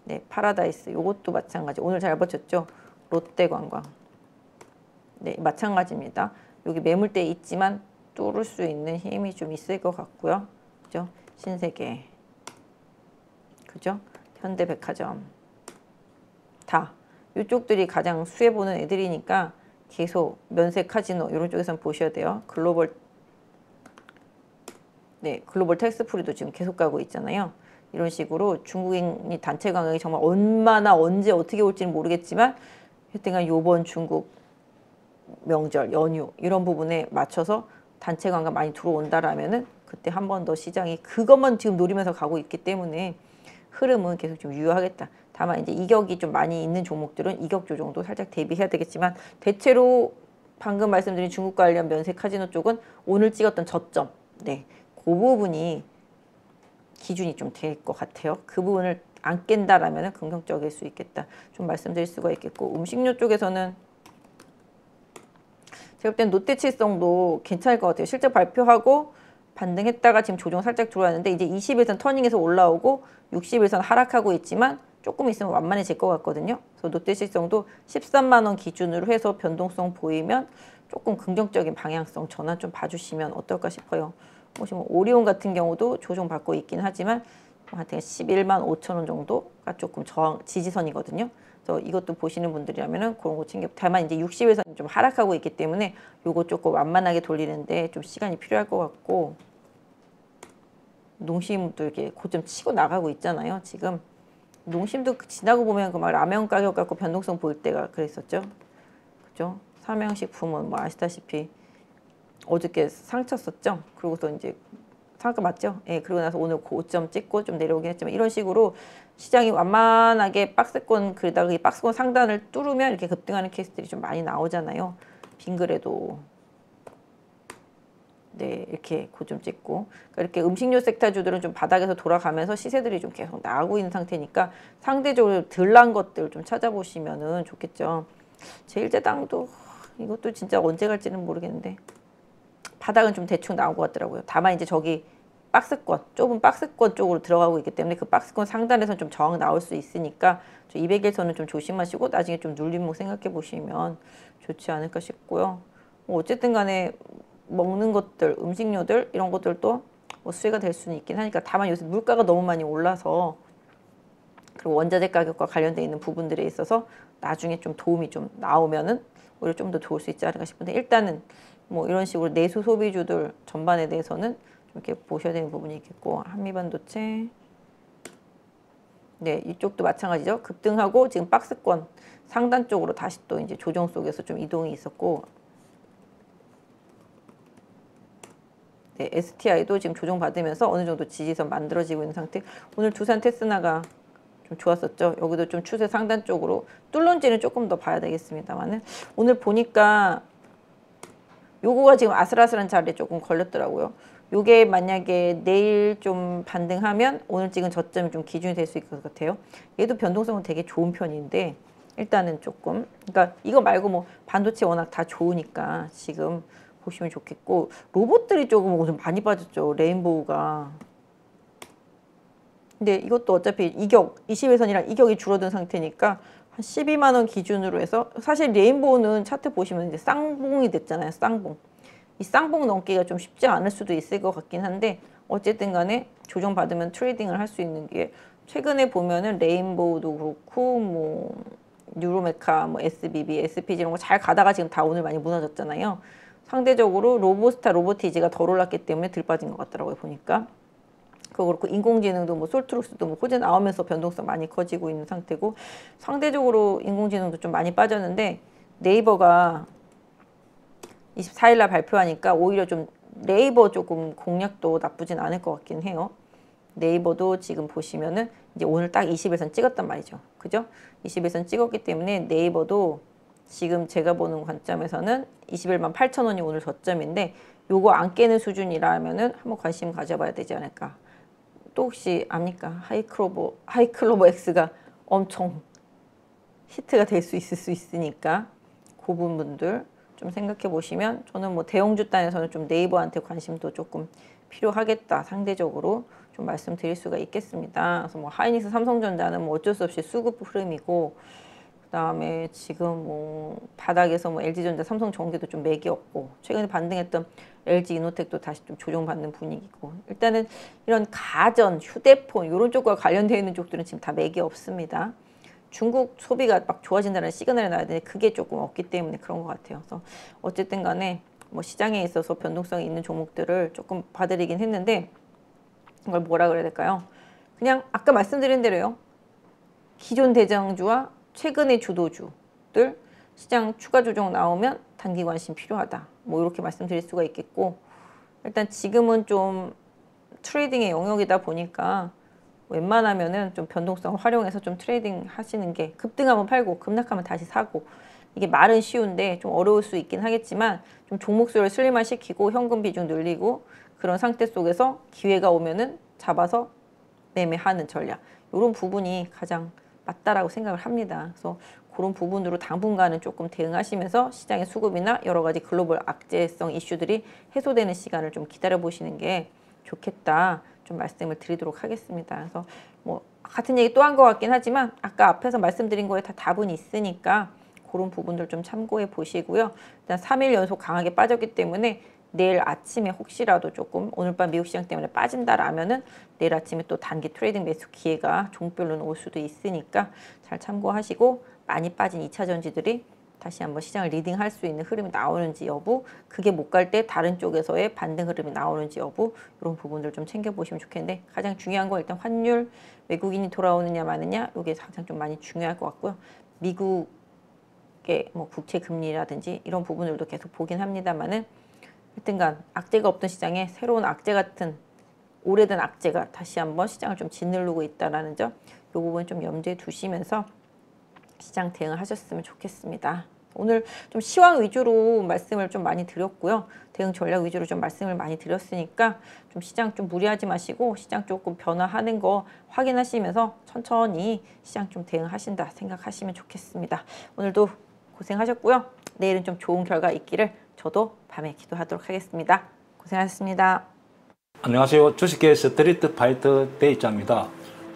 네 파라다이스 요것도 마찬가지 오늘 잘 버텼죠. 롯데관광 네 마찬가지입니다. 여기 매물대 있지만 뚫을 수 있는 힘이 좀 있을 것 같고요. 그죠? 신세계 그죠? 현대백화점 다 이쪽들이 가장 수혜 보는 애들이니까 계속 면세 카지노 이런 쪽에선 보셔야 돼요. 글로벌 네 글로벌 텍스 프리도 지금 계속 가고 있잖아요. 이런 식으로 중국인이 단체 관광이 정말 얼마나 언제 어떻게 올지는 모르겠지만 하여튼간 요번 중국 명절 연휴 이런 부분에 맞춰서 단체 관광 많이 들어온다라면은 그때 한 번 더 시장이 그것만 지금 노리면서 가고 있기 때문에 흐름은 계속 좀 유효하겠다. 다만 이제 이격이 좀 많이 있는 종목들은 이격 조정도 살짝 대비해야 되겠지만 대체로 방금 말씀드린 중국 관련 면세 카지노 쪽은 오늘 찍었던 저점, 네, 그 부분이 기준이 좀 될 것 같아요. 그 부분을 안 깬다라면 긍정적일 수 있겠다. 좀 말씀드릴 수가 있겠고 음식료 쪽에서는 제가 볼땐 롯데칠성도 괜찮을 것 같아요. 실제 발표하고 반등했다가 지금 조정 살짝 들어왔는데 이제 20일선 터닝해서 올라오고 60일선 하락하고 있지만 조금 있으면 완만해질 것 같거든요. 그래서 롯데실성도 13만 원 기준으로 해서 변동성 보이면 조금 긍정적인 방향성 전환 좀 봐주시면 어떨까 싶어요. 혹시 뭐 오리온 같은 경우도 조정 받고 있긴 하지만 하여튼 11만 5천 원 정도가 조금 저항 지지선이거든요. 그래서 이것도 보시는 분들이라면은 그런 거 챙겨. 다만 이제 60에서 좀 하락하고 있기 때문에 요거 조금 완만하게 돌리는데 좀 시간이 필요할 것 같고 농심도 이렇게 고점 치고 나가고 있잖아요. 지금 농심도 그 지나고 보면 그 막 라면 가격 갖고 변동성 보일 때가 그랬었죠. 그죠? 삼양식품은 뭐 아시다시피 어저께 상쳤었죠. 그러고서 이제 상가 맞죠? 예, 그러고 나서 오늘 고점 찍고 좀 내려오긴 했지만 이런 식으로 시장이 완만하게 박스권 그러다가 이 박스권 상단을 뚫으면 이렇게 급등하는 케이스들이 좀 많이 나오잖아요. 빙그레도 네 이렇게 고점 찍고 그러니까 이렇게 음식료 섹터주들은 좀 바닥에서 돌아가면서 시세들이 좀 계속 나오고 있는 상태니까 상대적으로 덜 난 것들 좀 찾아보시면은 좋겠죠. 제일제당도 이것도 진짜 언제 갈지는 모르겠는데 바닥은 좀 대충 나온 것 같더라고요. 다만 이제 저기 박스권, 좁은 박스권 쪽으로 들어가고 있기 때문에 그 박스권 상단에서 좀 저항 나올 수 있으니까 200에서는 좀 조심하시고 나중에 좀 눌림목 생각해 보시면 좋지 않을까 싶고요. 뭐 어쨌든 간에 먹는 것들, 음식료들 이런 것들도 뭐 수혜가 될 수는 있긴 하니까 다만 요새 물가가 너무 많이 올라서 그리고 원자재 가격과 관련돼 있는 부분들에 있어서 나중에 좀 도움이 좀 나오면은 오히려 좀 더 좋을 수 있지 않을까 싶은데 일단은 뭐 이런 식으로 내수 소비주들 전반에 대해서는 좀 이렇게 보셔야 되는 부분이 있겠고 한미반도체 네 이쪽도 마찬가지죠 급등하고 지금 박스권 상단 쪽으로 다시 또 이제 조정 속에서 좀 이동이 있었고 네, STI도 지금 조정받으면서 어느 정도 지지선 만들어지고 있는 상태. 오늘 두산 테스나가 좀 좋았었죠. 여기도 좀 추세 상단 쪽으로 뚫는지는 조금 더 봐야 되겠습니다만은 오늘 보니까 요거가 지금 아슬아슬한 자리에 조금 걸렸더라고요. 요게 만약에 내일 좀 반등하면 오늘 찍은 저점이 좀 기준이 될 수 있을 것 같아요. 얘도 변동성은 되게 좋은 편인데 일단은 조금 그러니까 이거 말고 뭐 반도체 워낙 다 좋으니까 지금 보시면 좋겠고 로봇들이 조금 오늘 많이 빠졌죠. 레인보우가. 근데 이것도 어차피 이격 20일선이랑 이격이 줄어든 상태니까 한 12만 원 기준으로 해서 사실 레인보우는 차트 보시면 이제 쌍봉이 됐잖아요. 쌍봉. 이 쌍봉 넘기가 좀 쉽지 않을 수도 있을 것 같긴 한데 어쨌든 간에 조정 받으면 trading을 할 수 있는 게 최근에 보면은 레인보우도 그렇고 뭐 뉴로메카, 뭐 SBB, SPG 이런 거 잘 가다가 지금 다 오늘 많이 무너졌잖아요. 상대적으로 로보스타, 로보티즈가 덜 올랐기 때문에 덜 빠진 것 같더라고요 보니까. 그거 그렇고 인공지능도 뭐 솔트룩스도 뭐 호재 나오면서 변동성 많이 커지고 있는 상태고 상대적으로 인공지능도 좀 많이 빠졌는데 네이버가 24일 날 발표하니까 오히려 좀 네이버 조금 공략도 나쁘진 않을 것 같긴 해요. 네이버도 지금 보시면은 이제 오늘 딱 20일선 찍었단 말이죠. 그죠? 20일선 찍었기 때문에 네이버도 지금 제가 보는 관점에서는 21만 8천 원이 오늘 저점인데 요거 안 깨는 수준이라면은 한번 관심 가져봐야 되지 않을까. 또 혹시 압니까? 하이퍼클로바 하이퍼클로바 X가 엄청 히트가 될 수 있을 수 있으니까 그 부분들 좀 생각해 보시면 저는 뭐 대형주 단에서는 좀 네이버한테 관심도 조금 필요하겠다 상대적으로 좀 말씀드릴 수가 있겠습니다. 그래서 뭐 하이닉스 삼성전자는 뭐 어쩔 수 없이 수급 흐름이고 그다음에 지금 뭐 바닥에서 뭐 LG전자, 삼성 전기도 좀 맥이 없고 최근에 반등했던 LG 이노텍도 다시 좀 조정받는 분위기고 일단은 이런 가전, 휴대폰 이런 쪽과 관련되어 있는 쪽들은 지금 다 맥이 없습니다. 중국 소비가 막 좋아진다는 시그널이 나야 되는데 그게 조금 없기 때문에 그런 것 같아요. 그래서 어쨌든 간에 뭐 시장에 있어서 변동성이 있는 종목들을 조금 봐드리긴 했는데 이걸 뭐라 그래야 될까요? 그냥 아까 말씀드린 대로요. 기존 대장주와 최근의 주도주들 시장 추가 조정 나오면 단기 관심 필요하다. 뭐 이렇게 말씀드릴 수가 있겠고 일단 지금은 좀 trading의 영역이다 보니까 웬만하면은 좀 변동성을 활용해서 좀 trading 하시는 게 급등하면 팔고 급락하면 다시 사고 이게 말은 쉬운데 좀 어려울 수 있긴 하겠지만 좀 종목 수를 슬림화 시키고 현금 비중 늘리고 그런 상태 속에서 기회가 오면은 잡아서 매매하는 전략 이런 부분이 가장 맞다라고 생각을 합니다. 그래서 그런 부분으로 당분간은 조금 대응하시면서 시장의 수급이나 여러 가지 글로벌 악재성 이슈들이 해소되는 시간을 좀 기다려 보시는 게 좋겠다. 좀 말씀을 드리도록 하겠습니다. 그래서 뭐 같은 얘기 또 한 것 같긴 하지만 아까 앞에서 말씀드린 거에 다 답은 있으니까 그런 부분들 좀 참고해 보시고요. 일단 3일 연속 강하게 빠졌기 때문에 내일 아침에 혹시라도 조금 오늘 밤 미국 시장 때문에 빠진다라면은 내일 아침에 또 단기 trading 매수 기회가 종별로는 올 수도 있으니까 잘 참고하시고 많이 빠진 2차 전지들이 다시 한번 시장을 leading할 수 있는 흐름이 나오는지 여부, 그게 못 갈 때 다른 쪽에서의 반등 흐름이 나오는지 여부 이런 부분들 좀 챙겨보시면 좋겠는데 가장 중요한 건 일단 환율 외국인이 돌아오느냐 마느냐 이게 가장 좀 많이 중요할 것 같고요. 미국의 뭐 국채 금리라든지 이런 부분들도 계속 보긴 합니다만은 하여튼간 악재가 없던 시장에 새로운 악재 같은 오래된 악재가 다시 한번 시장을 좀 짓누르고 있다라는 점, 이 부분 좀 염두에 두시면서 시장 대응하셨으면 좋겠습니다. 오늘 좀 시황 위주로 말씀을 좀 많이 드렸고요. 대응 전략 위주로 좀 말씀을 많이 드렸으니까 좀 시장 좀 무리하지 마시고 시장 조금 변화하는 거 확인하시면서 천천히 시장 좀 대응하신다 생각하시면 좋겠습니다. 오늘도 고생하셨고요. 내일은 좀 좋은 결과 있기를 저도 밤에 기도하도록 하겠습니다. 고생하셨습니다. 안녕하세요. 주식계 street fighter 데이자입니다.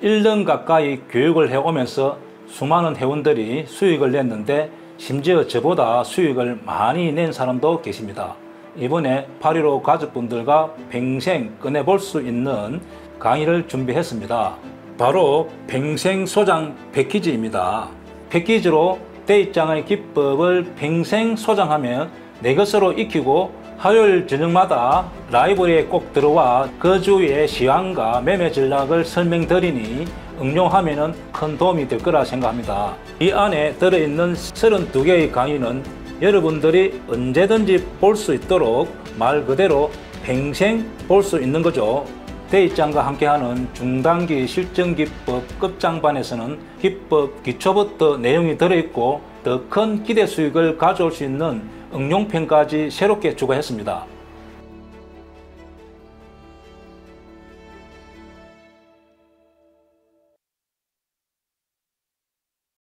1년 가까이 교육을 해오면서 수많은 회원들이 수익을 냈는데 심지어 저보다 수익을 많이 낸 사람도 계십니다. 이번에 8.15 가족분들과 평생 꺼내볼 수 있는 강의를 준비했습니다. 바로 평생 소장 패키지입니다. 패키지로 데이장의 기법을 평생 소장하면 내 것으로 익히고 화요일 저녁마다 라이브러리에 꼭 들어와 그 주의 시황과 매매 전략을 설명드리니 응용하면 큰 도움이 될 거라 생각합니다. 이 안에 들어있는 32개의 강의는 여러분들이 언제든지 볼 수 있도록 말 그대로 평생 볼 수 있는 거죠. 대입장과 함께하는 중단기 실전기법 끝장반에서는 기법 기초부터 내용이 들어있고 더 큰 기대 수익을 가져올 수 있는 응용편까지 새롭게 추가했습니다.